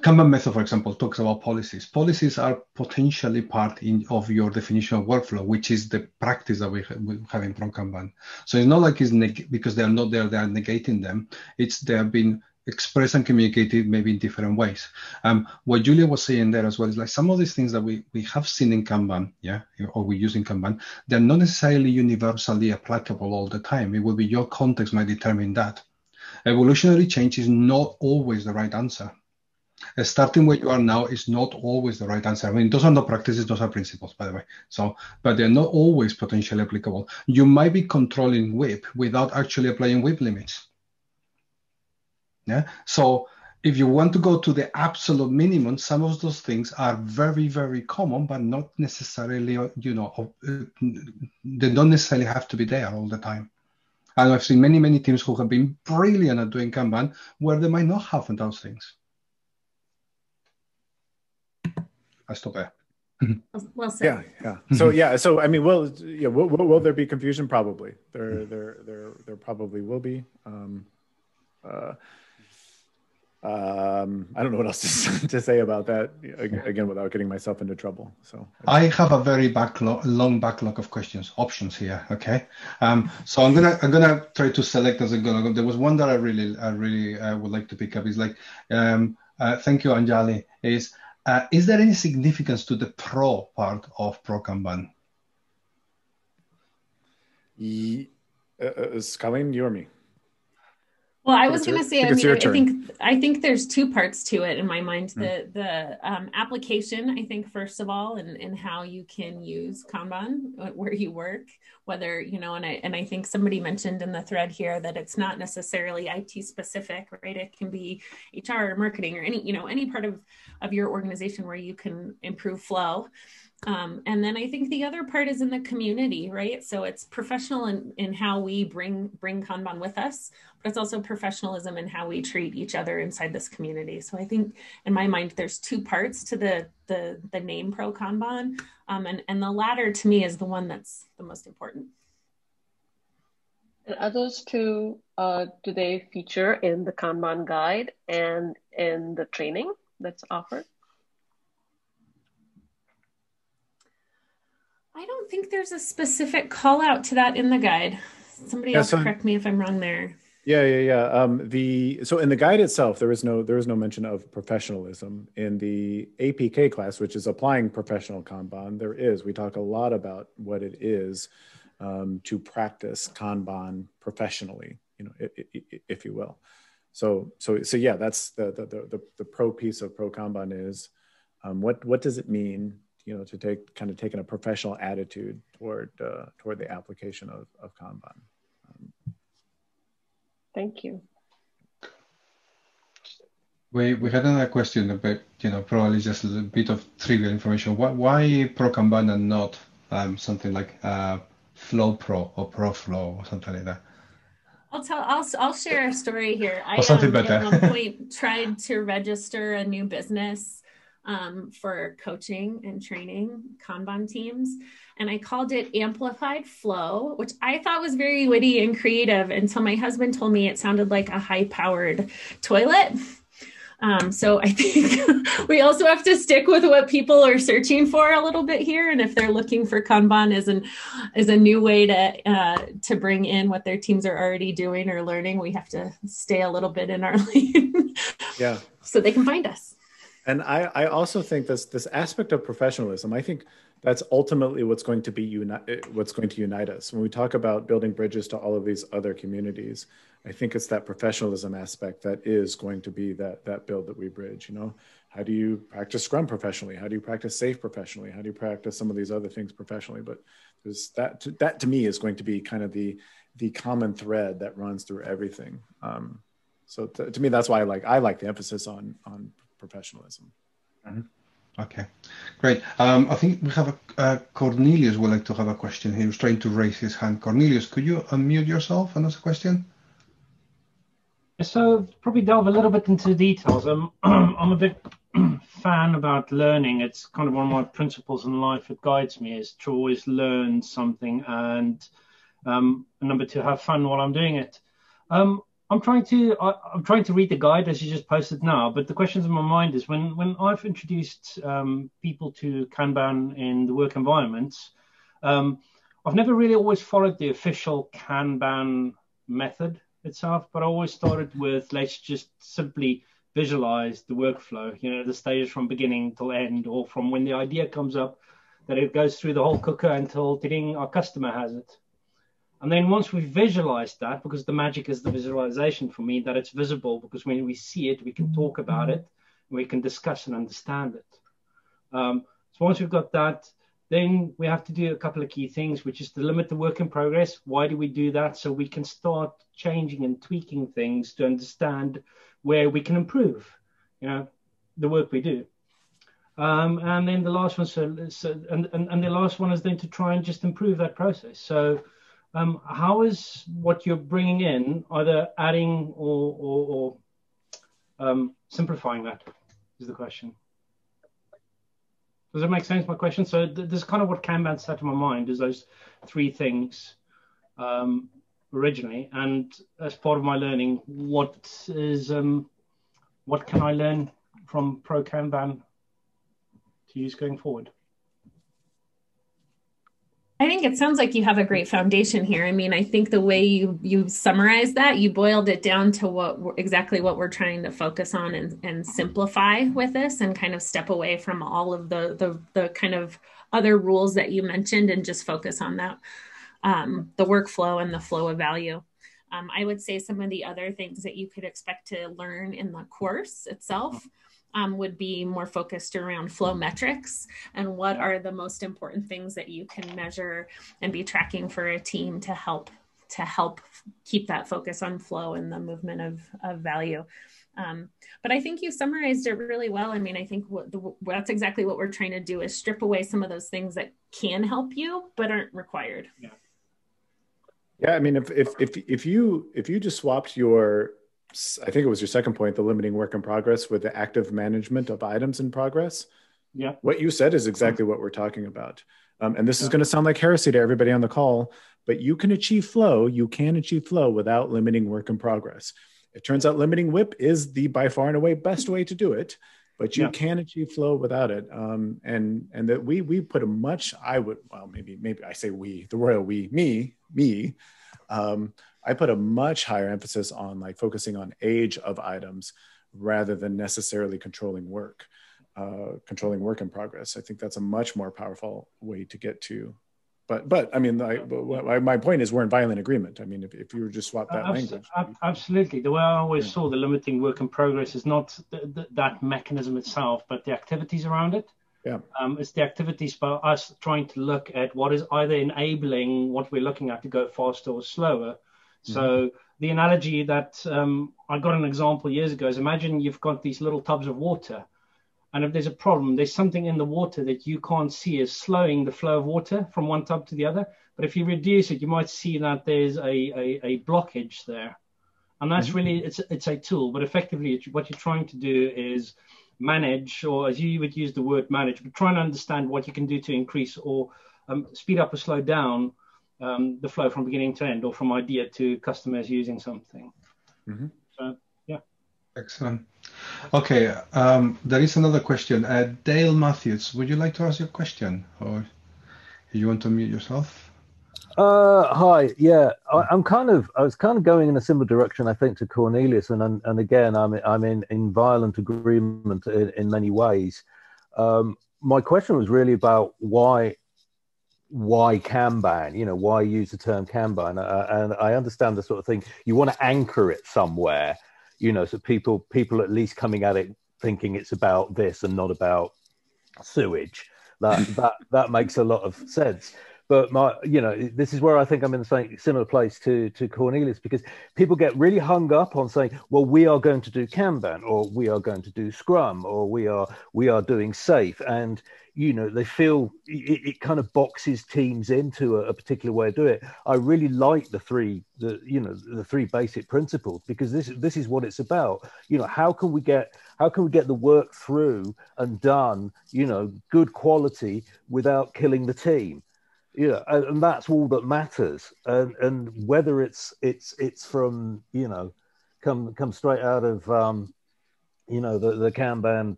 Kanban method, for example, talks about policies. Policies are potentially part in, of your definition of workflow, which is the practice that we, ha- we have in Pro Kanban. So it's not like it's neg- because they are not there, they are negating them. It's they have been expressed and communicated maybe in different ways. Um, what Julia was saying there as well is like some of these things that we, we have seen in Kanban, yeah, or we use in Kanban, they're not necessarily universally applicable all the time. It will be your context might determine that. Evolutionary change is not always the right answer. Uh, starting where you are now is not always the right answer. I mean, those are not practices, those are principles, by the way. So, but they're not always potentially applicable. You might be controlling WIP without actually applying WIP limits. Yeah. So if you want to go to the absolute minimum, some of those things are very, very common, but not necessarily, you know, uh, they don't necessarily have to be there all the time. And I've seen many, many teams who have been brilliant at doing Kanban where they might not have those things. I stop there.
Well said.
Yeah, yeah. So yeah, so I mean, will yeah, will, will, will there be confusion? Probably. There, there, there, there probably will be. Um, uh, um, I don't know what else to, to say about that again without getting myself into trouble. So
I have a very backlog, long backlog of questions, options here. Okay, um, so I'm gonna I'm gonna try to select as I go. There was one that I really I really uh, would like to pick up. Is like, um, uh, thank you, Anjali. Is uh, is there any significance to the pro part of Pro Kanban?
Ye, uh, is Colleen, you or me?
Well, I was going to say, I, mean, I think I think there's two parts to it in my mind.
Hmm.
The the um, application, I think, first of all, and and how you can use Kanban uh, where you work, whether you know, and I and I think somebody mentioned in the thread here that it's not necessarily IT specific, right? It can be HR or marketing or any you know any part of of your organization where you can improve flow. Um, and then I think the other part is in the community, right? So it's professional in, in how we bring bring Kanban with us, but it's also professionalism in how we treat each other inside this community. So I think in my mind, there's two parts to the the, the name Pro Kanban, um, and and the latter to me is the one that's the most important.
And those two, uh, do they feature in the Kanban guide and in the training that's offered?
I don't think there's a specific call out to that in the guide. Somebody
Yeah,
else
so-
correct me if I'm wrong there.
Yeah, yeah, yeah. Um, the so in the guide itself, there is no there is no mention of professionalism. In the APK class, which is applying professional Kanban, there is. We talk a lot about what it is um, to practice Kanban professionally. You know, i- i- i- if you will. So, so, so yeah, that's the the the, the, the pro piece of pro Kanban is um, what what does it mean? You know, to take kind of taking a professional attitude toward uh, toward the application of of Kanban.
Thank you.
We we had another question about you know probably just a bit of trivial information. Why why Pro Kanban and not um, something like uh, Flow Pro or Pro Flow or something like that?
I'll tell. I'll I'll share a story here. I
Or something
um,
better.
at one point tried to register a new business um, for coaching and training Kanban teams, and I called it Amplified Flow, which I thought was very witty and creative until my husband told me it sounded like a high-powered toilet. Um, so I think we also have to stick with what people are searching for a little bit here, and if they're looking for Kanban as an as a new way to uh, to bring in what their teams are already doing or learning, we have to stay a little bit in our lane
Yeah.
so they can find us.
And I, I also think this this aspect of professionalism, I think that's ultimately what's going to be uni- what's going to unite us. When we talk about building bridges to all of these other communities, I think it's that professionalism aspect that is going to be that that build that we bridge. You know, how do you practice Scrum professionally? How do you practice Safe professionally? How do you practice some of these other things professionally? But there's that that to me is going to be kind of the the common thread that runs through everything. Um, so to, to me, that's why I like I like the emphasis on on professionalism.
Okay, great. Um, I think we have a uh, Cornelius would like to have a question. He was trying to raise his hand. Cornelius, could you unmute yourself and ask a question?
So probably delve a little bit into the details. I'm I'm a big fan about learning. It's kind of one of my principles in life. that guides me is to always learn something and um, number two, have fun while I'm doing it. Um, I'm trying to I, am trying to read the guide as you just posted now, but the questions in my mind is when when I've introduced um, people to Kanban in the work environments, um, I've never really always followed the official Kanban method itself, but I always started with let's just simply visualize the workflow, you know, the stages from beginning till end, or from when the idea comes up, that it goes through the whole cooker until ding, our customer has it. And then once we visualize that, because the magic is the visualization for me, that it's visible, because when we see it, we can talk about it, we can discuss and understand it. Um, so once we've got that, then we have to do a couple of key things, which is to limit the work in progress. Why do we do that? So we can start changing and tweaking things to understand where we can improve, you know, the work we do. Um, and then the last one, so, so and, and, and the last one is then to try and just improve that process. So um, how is what you're bringing in either adding or, or, or um, simplifying that is the question. Does that make sense, my question? So th- this is kind of what Kanban set to my mind is those three things um, originally. And as part of my learning, what is um, what can I learn from Pro Kanban to use going forward?
I think it sounds like you have a great foundation here. I mean, I think the way you you summarized that, you boiled it down to what exactly what we're trying to focus on and, and simplify with this, and kind of step away from all of the the the kind of other rules that you mentioned, and just focus on that um, the workflow and the flow of value. Um, I would say some of the other things that you could expect to learn in the course itself um, would be more focused around flow metrics and what are the most important things that you can measure and be tracking for a team to help to help keep that focus on flow and the movement of, of value. Um, but I think you summarized it really well. I mean, I think what the, that's exactly what we're trying to do is strip away some of those things that can help you but aren't required.
Yeah. Yeah, I mean, if if if if you if you just swapped your I think it was your second point, the limiting work in progress with the active management of items in progress.
Yeah.
What you said is exactly what we're talking about. Um, and this yeah. is going to sound like heresy to everybody on the call, but you can achieve flow. You can achieve flow without limiting work in progress. It turns out limiting WIP is the by far and away best way to do it, but you yeah. can achieve flow without it. Um, and and that we we put a much I would well maybe maybe I say we the royal we me me um, I put a much higher emphasis on like focusing on age of items rather than necessarily controlling work, uh, controlling work in progress. I think that's a much more powerful way to get to. But but I mean, I, but my point is we're in violent agreement. I mean, if, if you were just swap that language,
absolutely. The way I always yeah. saw the limiting work in progress is not th- th- that mechanism itself, but the activities around it.
Yeah.
Um, it's the activities by us trying to look at what is either enabling what we're looking at to go faster or slower, so mm-hmm. the analogy that um, I got an example years ago is imagine you've got these little tubs of water, and if there's a problem, there's something in the water that you can't see is slowing the flow of water from one tub to the other. But if you reduce it, you might see that there's a, a, a blockage there, and that's mm-hmm. really it's it's a tool. But effectively, what you're trying to do is manage, or as you would use the word manage, but trying to understand what you can do to increase or um, speed up or slow down um, the flow from beginning to end or from idea to customers using something. Mm-hmm. So, yeah.
Excellent. Okay, um, there is another question. Uh, Dale Matthews, would you like to ask your question or you want to mute yourself?
Uh, hi. Yeah, I, am kind of. I was kind of going in a similar direction, I think, to Cornelius, and and, and again, I'm I'm in, in violent agreement in, in many ways. Um, my question was really about why why Kanban? You know, why use the term Kanban? Uh, and I understand the sort of thing. You want to anchor it somewhere, you know, so people people at least coming at it thinking it's about this and not about sewage. That that that makes a lot of sense. But my you know this is where i think i'm in the same similar place to to cornelius because people get really hung up on saying well we are going to do kanban or we are going to do scrum or we are we are doing safe. And you know they feel it, it kind of boxes teams into a, a, particular way of doing it. I really like the three the you know the three basic principles because this this is what it's about. You know how can we get how can we get the work through and done you know good quality without killing the team you know and, that's all that matters and and whether it's it's it's from you know come come straight out of um you know the the kanban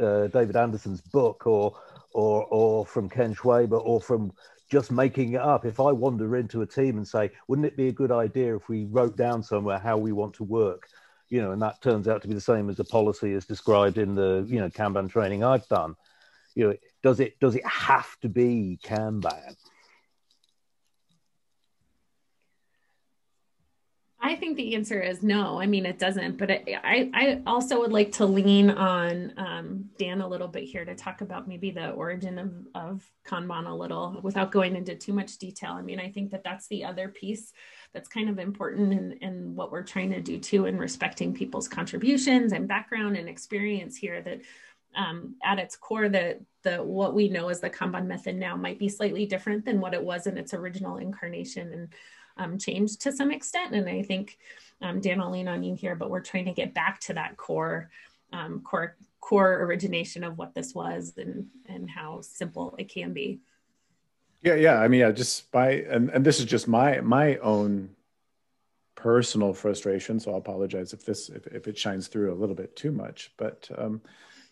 uh, David Anderson's book or or or from Ken Schwaber or from just making it up. If I wander into a team and say, wouldn't it be a good idea if we wrote down somewhere how we want to work? You know, and that turns out to be the same as the policy as described in the, you know, Kanban training I've done. You know, does it does it have to be Kanban?
I think the answer is no. I mean, it doesn't. But I, I also would like to lean on um, Dan a little bit here to talk about maybe the origin of, of Kanban a little without going into too much detail. I mean, I think that that's the other piece that's kind of important in, in what we're trying to do too, in respecting people's contributions and background and experience here. That um, at its core, the the what we know as the Kanban method now might be slightly different than what it was in its original incarnation and um, changed to some extent. And I think um, Dan, I'll lean on you here, but we're trying to get back to that core, um, core, core origination of what this was and and how simple it can be.
Yeah, yeah. I mean, yeah, just by and, and this is just my my own personal frustration. So I'll apologize if this if, if it shines through a little bit too much. But um,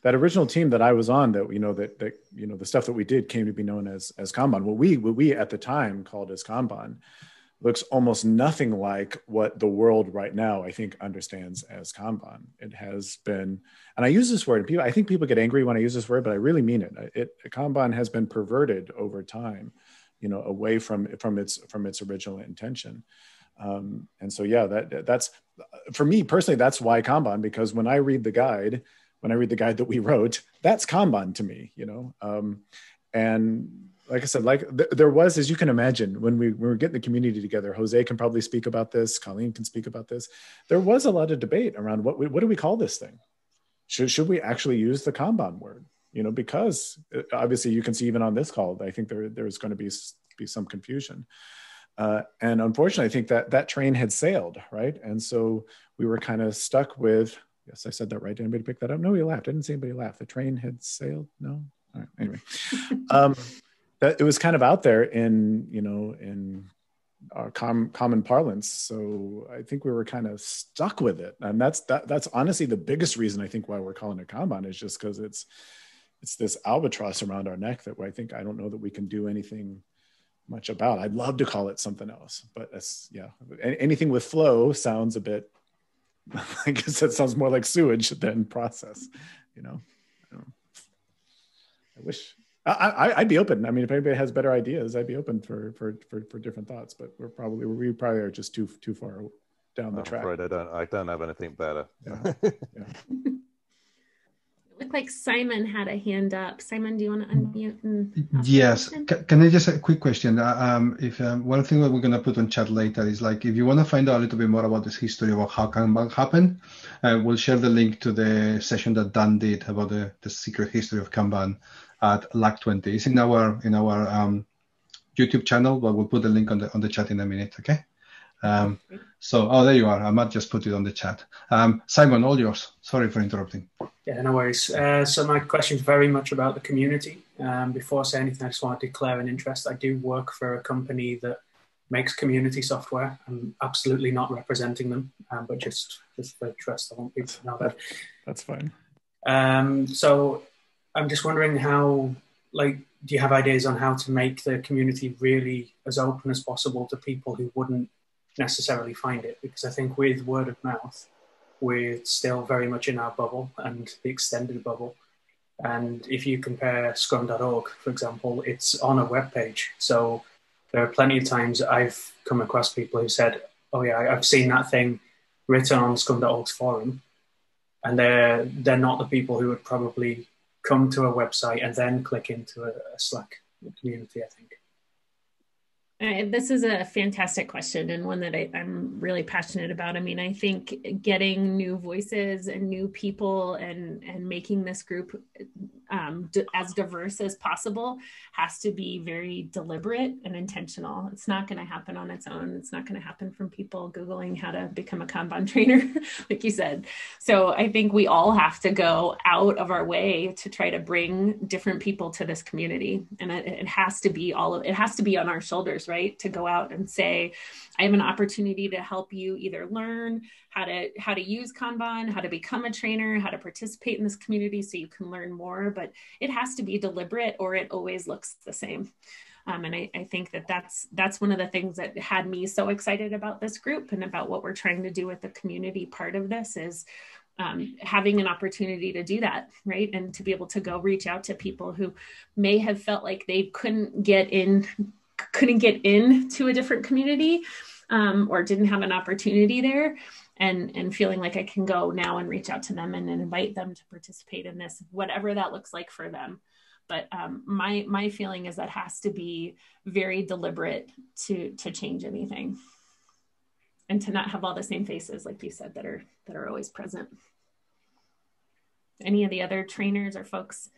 that original team that I was on, that you know that that you know the stuff that we did came to be known as as Kanban. What we what we at the time called as Kanban looks almost nothing like what the world right now I think understands as Kanban. It has been, and I use this word, people I think people get angry when I use this word, but I really mean it. It Kanban has been perverted over time, you know, away from from its from its original intention. Um, and so yeah, that that's for me personally, that's why Kanban, because when I read the guide, when I read the guide that we wrote, that's Kanban to me, you know. Um, and like I said, like th- there was, as you can imagine, when we, we were getting the community together, Jose can probably speak about this. Colleen can speak about this. There was a lot of debate around what we, what do we call this thing? Should, should we actually use the Kanban word? You know, because uh, obviously you can see even on this call, I think there, there's going to be, be some confusion. Uh, and unfortunately, I think that that train had sailed, right? And so we were kind of stuck with, yes, I said that right. Did anybody pick that up? No, he laughed. I didn't see anybody laugh. The train had sailed. No. All right. Anyway, um, that it was kind of out there in you know in our com- common parlance. So i think we were kind of stuck with it. And that's that, that's honestly the biggest reason i think why we're calling it kanban is just because it's it's this albatross around our neck that i think i don't know that we can do anything much about. I'd love to call it something else but that's yeah. Anything with flow sounds a bit i guess that sounds more like sewage than process you know? I, I wish I, would be open. I mean, if anybody has better ideas, I'd be open for for for, for different thoughts. But we're probably we probably are just too too far down the
I'm
track.
Right, I don't I don't have anything better.
Yeah. yeah.
looked like Simon had a hand up. Simon, do you want to unmute? And
yes. Can I just a quick question? Uh, um, if um, one thing that we're going to put on chat later is like, if you want to find out a little bit more about this history of how Kanban happened, uh, we'll share the link to the session that Dan did about the, the secret history of Kanban at LAC 20. It's in our in our um, YouTube channel, but we'll put the link on the on the chat in a minute. Okay. Um, so, oh, there you are. I might just put it on the chat. Um, Simon, all yours. Sorry for interrupting.
Yeah, no worries. Uh, so my question is very much about the community. Um, before I say anything, I just want to declare an interest. I do work for a company that makes community software. I'm absolutely not representing them, um, but just just for trust, I want people to know that.
That's fine.
Um, so I'm just wondering how, like, do you have ideas on how to make the community really as open as possible to people who wouldn't necessarily find it? Because I think with word of mouth, we're still very much in our bubble and the extended bubble. And if you compare scrum.org, for example, it's on a web page. So there are plenty of times I've come across people who said, Oh, yeah, I've seen that thing written on scrum.org's forum. And they're, they're not the people who would probably come to a website and then click into a, a Slack community, I think.
This is a fantastic question and one that I, am really passionate about. I mean, I think getting new voices and new people and and making this group um, d- as diverse as possible has to be very deliberate and intentional. It's not going to happen on its own. It's not going to happen from people googling how to become a Kanban trainer, like you said. So I think we all have to go out of our way to try to bring different people to this community, and it, it has to be all of it has to be on our shoulders right to go out and say i have an opportunity to help you either learn how to how to use kanban how to become a trainer how to participate in this community so you can learn more but it has to be deliberate or it always looks the same. Um, and I, I, think that that's that's one of the things that had me so excited about this group and about what we're trying to do with the community part of this is um, having an opportunity to do that right? And to be able to go reach out to people who may have felt like they couldn't get in couldn't get in to a different community um, or didn't have an opportunity there and and feeling like i can go now and reach out to them and, invite them to participate in this whatever that looks like for them. But um, my my feeling is that has to be very deliberate to to change anything. And to not have all the same faces like you said that are that are always present. Any of the other trainers or folks?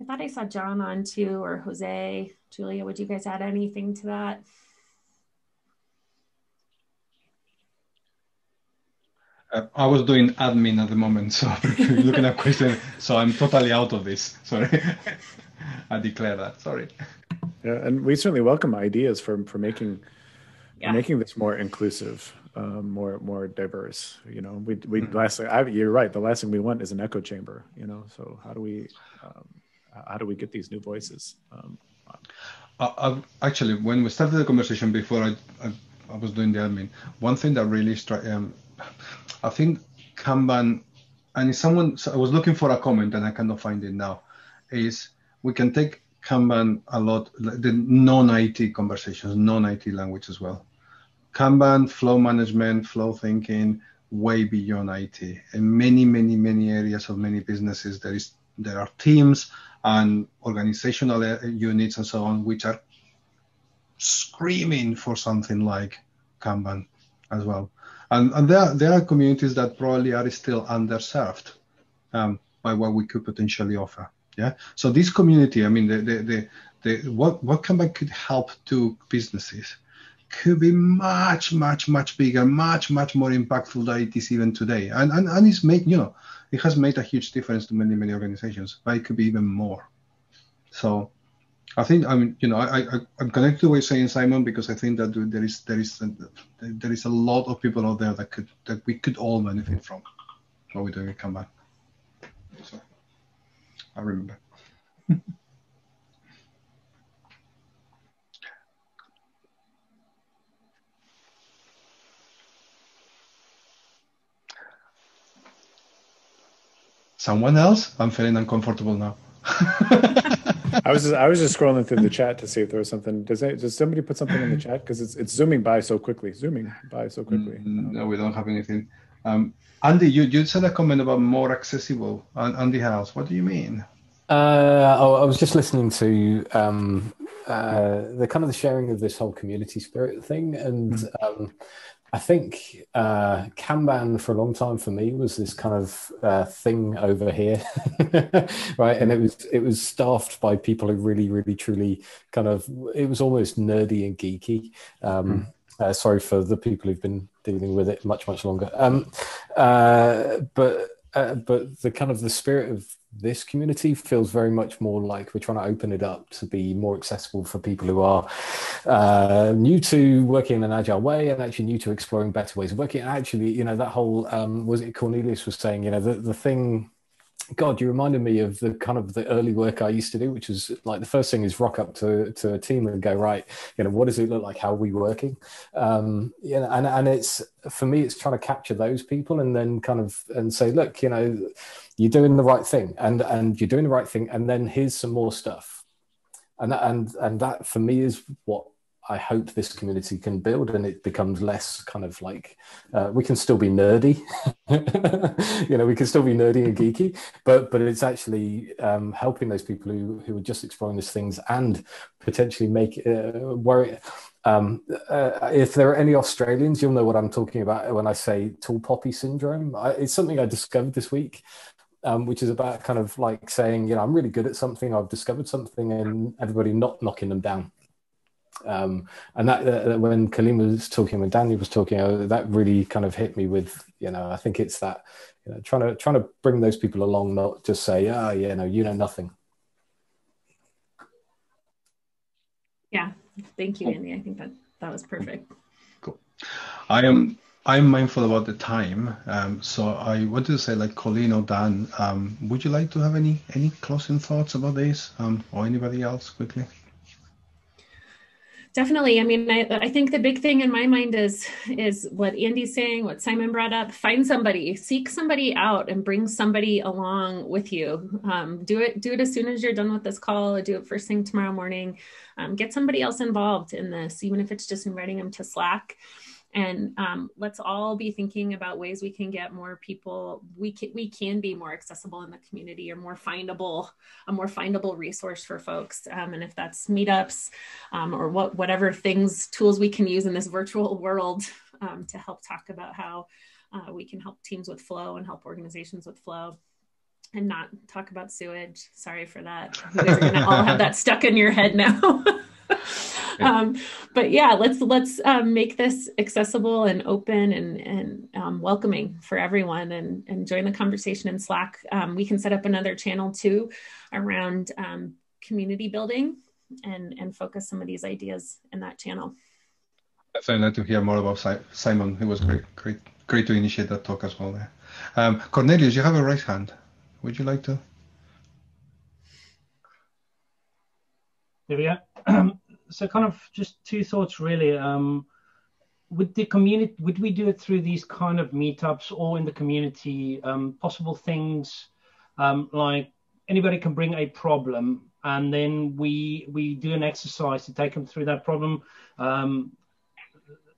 I thought I saw John on too, or Jose. Julia, would you guys add anything to that?
Uh, I was doing admin at the moment, so looking at questions. so I'm totally out of this. Sorry, I declare that. Sorry.
Yeah, and we certainly welcome ideas for for making yeah. making this more inclusive, um, more more diverse. You know, we we mm-hmm. last I, you're right. The last thing we want is an echo chamber. You know, so how do we um, how do we get these new voices? Um,
uh, actually, when we started the conversation before I, I, I was doing the admin, one thing that really struck, um, I think Kanban, and someone, so I was looking for a comment and I cannot find it now, is we can take Kanban a lot, the non-IT conversations, non-IT language as well. Kanban, flow management, flow thinking, way beyond IT. In many, many, many areas of many businesses, there is there are teams and organizational uh, units and so on, which are screaming for something like Kanban as well. And, and there, there are communities that probably are still underserved um, by what we could potentially offer. Yeah. So this community, I mean, the, the, the, the what, what Kanban could help to businesses could be much, much, much bigger, much, much more impactful than it is even today. And, and, and it's made, you know, it has made a huge difference to many, many organizations, but it could be even more. So I think I'm, you know, I, I I'm connected with saying Simon because I think that there is there is there is a lot of people out there that could that we could all benefit from what we're doing at Kanban. So I remember. Someone else? I'm feeling uncomfortable now.
I was just, I was just scrolling through the chat to see if there was something. Does it, does somebody put something in the chat because it's it's zooming by so quickly, zooming by so quickly.
Mm, no, we don't have anything. Um, Andy, you, you said a comment about more accessible. Andy House, what do you mean?
Uh, oh, I was just listening to um, uh, the kind of the sharing of this whole community spirit thing, and mm. um, I think uh, Kanban for a long time for me was this kind of uh, thing over here, right? And it was it was staffed by people who really, really, truly kind of it was almost nerdy and geeky. Um, mm. uh, sorry for the people who've been dealing with it much, much longer. Um, uh, but uh, but the kind of the spirit of this community feels very much more like we're trying to open it up to be more accessible for people who are uh, new to working in an agile way and actually new to exploring better ways of working. And actually, you know, that whole um, was it Cornelius was saying, you know, the, the thing God, you reminded me of the kind of the early work I used to do, which was like the first thing is rock up to, to a team and go, right, you know, what does it look like? How are we working? Um, you know, and, and it's, for me, it's trying to capture those people and then kind of, and say, look, you know, you're doing the right thing and, and you're doing the right thing. And then here's some more stuff. And and, and that for me is what I hope this community can build and it becomes less kind of like uh, we can still be nerdy, you know, we can still be nerdy and geeky, but but it's actually um, helping those people who who are just exploring these things and potentially make uh, worry. Um, uh, if there are any Australians, you'll know what I'm talking about when I say tall poppy syndrome. I, it's something I discovered this week, um, which is about kind of like saying, you know, I'm really good at something, I've discovered something, and everybody not knocking them down. Um, and that uh, when Colleen was talking, when Daniel was talking, uh, that really kind of hit me with, you know, I think it's that, you know, trying to trying to bring those people along, not just say, ah, oh, yeah, no, you know nothing.
Yeah, thank you, Andy. I think that that was perfect.
Cool. I am I'm mindful about the time, um, so I wanted to say, like Colleen or Dan, um, would you like to have any any closing thoughts about this, um, or anybody else quickly?
Definitely. I mean, I, I think the big thing in my mind is is what Andy's saying, what Simon brought up. Find somebody, seek somebody out, and bring somebody along with you. Um, do it. Do it as soon as you're done with this call. Or do it first thing tomorrow morning. Um, get somebody else involved in this, even if it's just inviting them to Slack and um, let's all be thinking about ways we can get more people we can we can be more accessible in the community or more findable a more findable resource for folks. Um, and if that's meetups um, or what whatever things tools we can use in this virtual world um, to help talk about how uh, we can help teams with flow and help organizations with flow and not talk about sewage. Sorry for that. You guys are gonna all have that stuck in your head now um, but yeah, let's let's um, make this accessible and open and and um, welcoming for everyone, and and join the conversation in Slack. Um, we can set up another channel too around um, community building and and focus some of these ideas in that channel.
Definitely like to hear more about Simon. It was great, great, great to initiate that talk as well. There, um, Cornelius, you have a raised hand. Would you like to?
There we are. so kind of just two thoughts really. Um, with the community, would we do it through these kind of meetups or in the community? Um, possible things um, like anybody can bring a problem, and then we we do an exercise to take them through that problem. Um,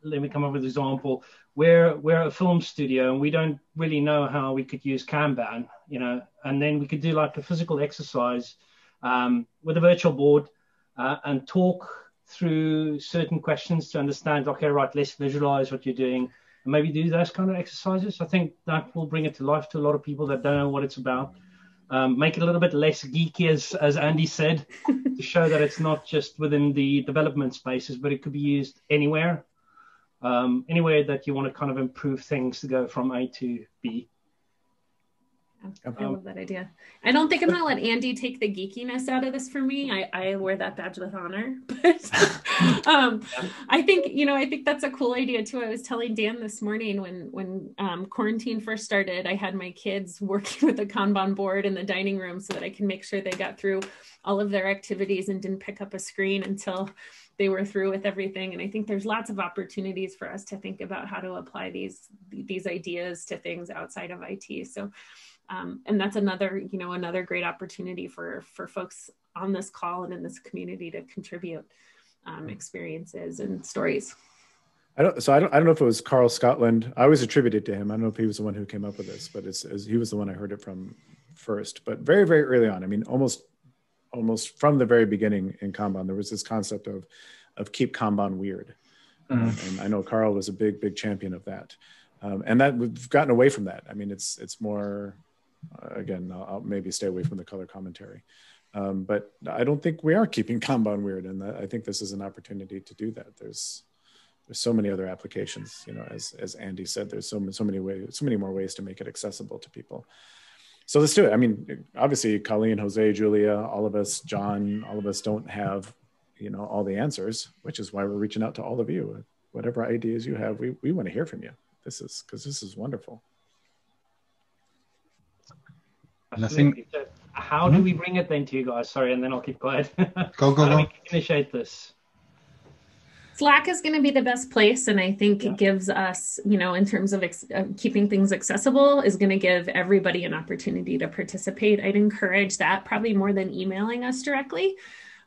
let me come up with an example. We're we're a film studio and we don't really know how we could use Kanban, you know, and then we could do like a physical exercise um, with a virtual board uh, and talk through certain questions to understand, okay, right, let's visualize what you're doing and maybe do those kind of exercises. I think that will bring it to life to a lot of people that don't know what it's about. Um, make it a little bit less geeky, as, as Andy said, to show that it's not just within the development spaces, but it could be used anywhere, um, anywhere that you want to kind of improve things to go from A to B.
I love that idea. I don't think I'm gonna let Andy take the geekiness out of this for me. I, I wear that badge with honor. But um, I think you know I think that's a cool idea too. I was telling Dan this morning when when um, quarantine first started, I had my kids working with a Kanban board in the dining room so that I can make sure they got through all of their activities and didn't pick up a screen until they were through with everything. And I think there's lots of opportunities for us to think about how to apply these these ideas to things outside of IT. So um, and that's another you know another great opportunity for for folks on this call and in this community to contribute um, experiences and stories
I don't, so I don't, I don't know if it was Karl Scotland. I always attributed to him. I don't know if he was the one who came up with this, but it's, it's, he was the one I heard it from first. But very, very early on, I mean, almost, almost from the very beginning in Kanban, there was this concept of, of keep Kanban weird. Mm-hmm. And I know Carl was a big, big champion of that. Um, and that we've gotten away from that. I mean, it's, it's more, again, I'll, I'll, maybe stay away from the color commentary. Um, but I don't think we are keeping Kanban weird, and I think this is an opportunity to do that. There's there's so many other applications, you know, as as Andy said, there's so so many ways, so many more ways to make it accessible to people. So let's do it. I mean, obviously, Colleen, Jose, Julia, all of us, John, all of us don't have, you know, all the answers, which is why we're reaching out to all of you. Whatever ideas you have, we we want to hear from you. This is because this is wonderful.
And I think how do we bring it then to you guys? Sorry, and then I'll keep quiet.
go go
go. initiate this.
Slack is going to be the best place, and I think yeah. it gives us, you know, in terms of ex- uh, keeping things accessible, is going to give everybody an opportunity to participate. I'd encourage that probably more than emailing us directly.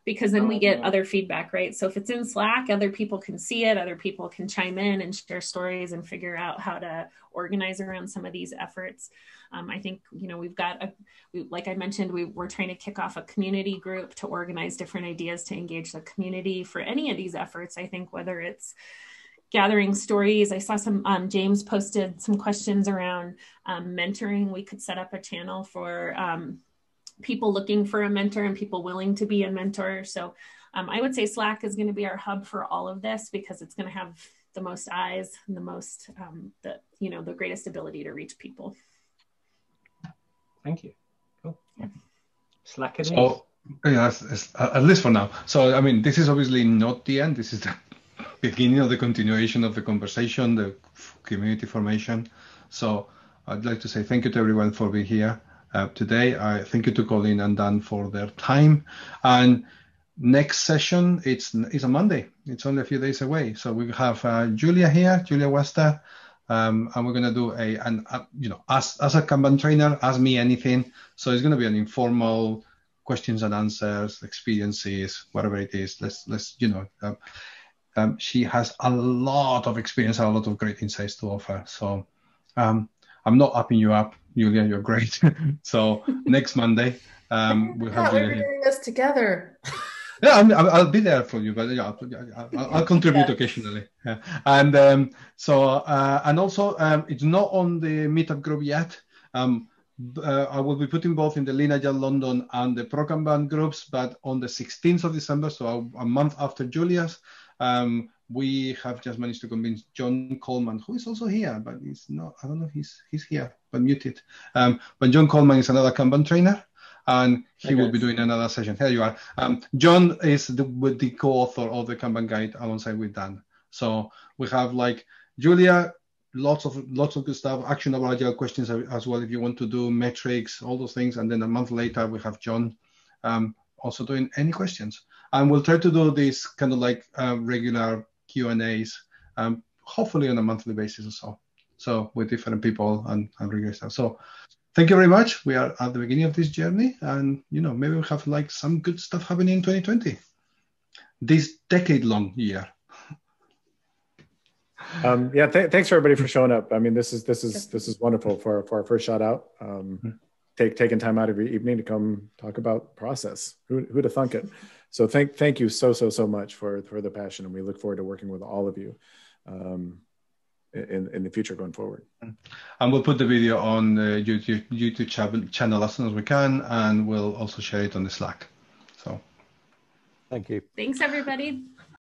because then we get other feedback, right? So if it's in Slack, other people can see it, other people can chime in and share stories and figure out how to organize around some of these efforts. Um, I think, you know, we've got, a, we, like I mentioned, we, we're trying to kick off a community group to organize different ideas to engage the community for any of these efforts. I think whether it's gathering stories. I saw some, um, James posted some questions around um, mentoring. We could set up a channel for um, people looking for a mentor and people willing to be a mentor. So um, I would say Slack is going to be our hub for all of this because it's going to have the most eyes and the most, um, the you know, the greatest ability to reach people.
Thank you. Cool. Yeah. Slack it
so, Yeah, at least for now. So I mean, this is obviously not the end. This is the beginning of the continuation of the conversation, the community formation. So I'd like to say thank you to everyone for being here uh, today. I thank you to Colleen and Dan for their time. And next session, it's it's a Monday. It's only a few days away. So we have uh, Julia here, Julia Wester, um, and we're gonna do a and uh, you know as as a Kanban trainer, ask me anything. So it's gonna be an informal questions and answers, experiences, whatever it is. Let's let's you know. Um, um, she has a lot of experience and a lot of great insights to offer. So um, I'm not upping you up, Julia. You're great. so next Monday, um, we'll have
yeah, we're doing this together.
yeah, i will be there for you, but yeah, I'll, I'll contribute yeah. occasionally. Yeah. And um, so, uh, and also, um, it's not on the meetup group yet. Um, uh, I will be putting both in the Agile London and the ProKanban groups, but on the 16th of December, so a, a month after Julia's, um, we have just managed to convince John Coleman, who is also here, but he's not, I don't know if he's, he's here, but muted. Um, but John Coleman is another Kanban trainer, and he okay. will be doing another session. Here you are. Um, John is the, the co-author of the Kanban guide alongside with Dan. So we have like Julia, lots of lots of good stuff, actionable agile questions as well if you want to do metrics, all those things. And then a month later we have John um, also doing any questions. And we'll try to do these kind of like uh, regular Q and A's, um, hopefully on a monthly basis or so. So with different people and, and regular stuff. So thank you very much. We are at the beginning of this journey, and you know maybe we have like some good stuff happening in 2020, this decade-long year.
Um, yeah, th- thanks for everybody for showing up. I mean, this is this is this is wonderful for for our first shout out. Um, mm-hmm. take taking time out of your evening to come talk about process. Who who'd have thunk it? so thank thank you so so so much for for the passion, and we look forward to working with all of you. Um, in, in the future going forward.
And we'll put the video on the YouTube, YouTube channel as soon as we can, and we'll also share it on the Slack. So,
thank you.
Thanks, everybody.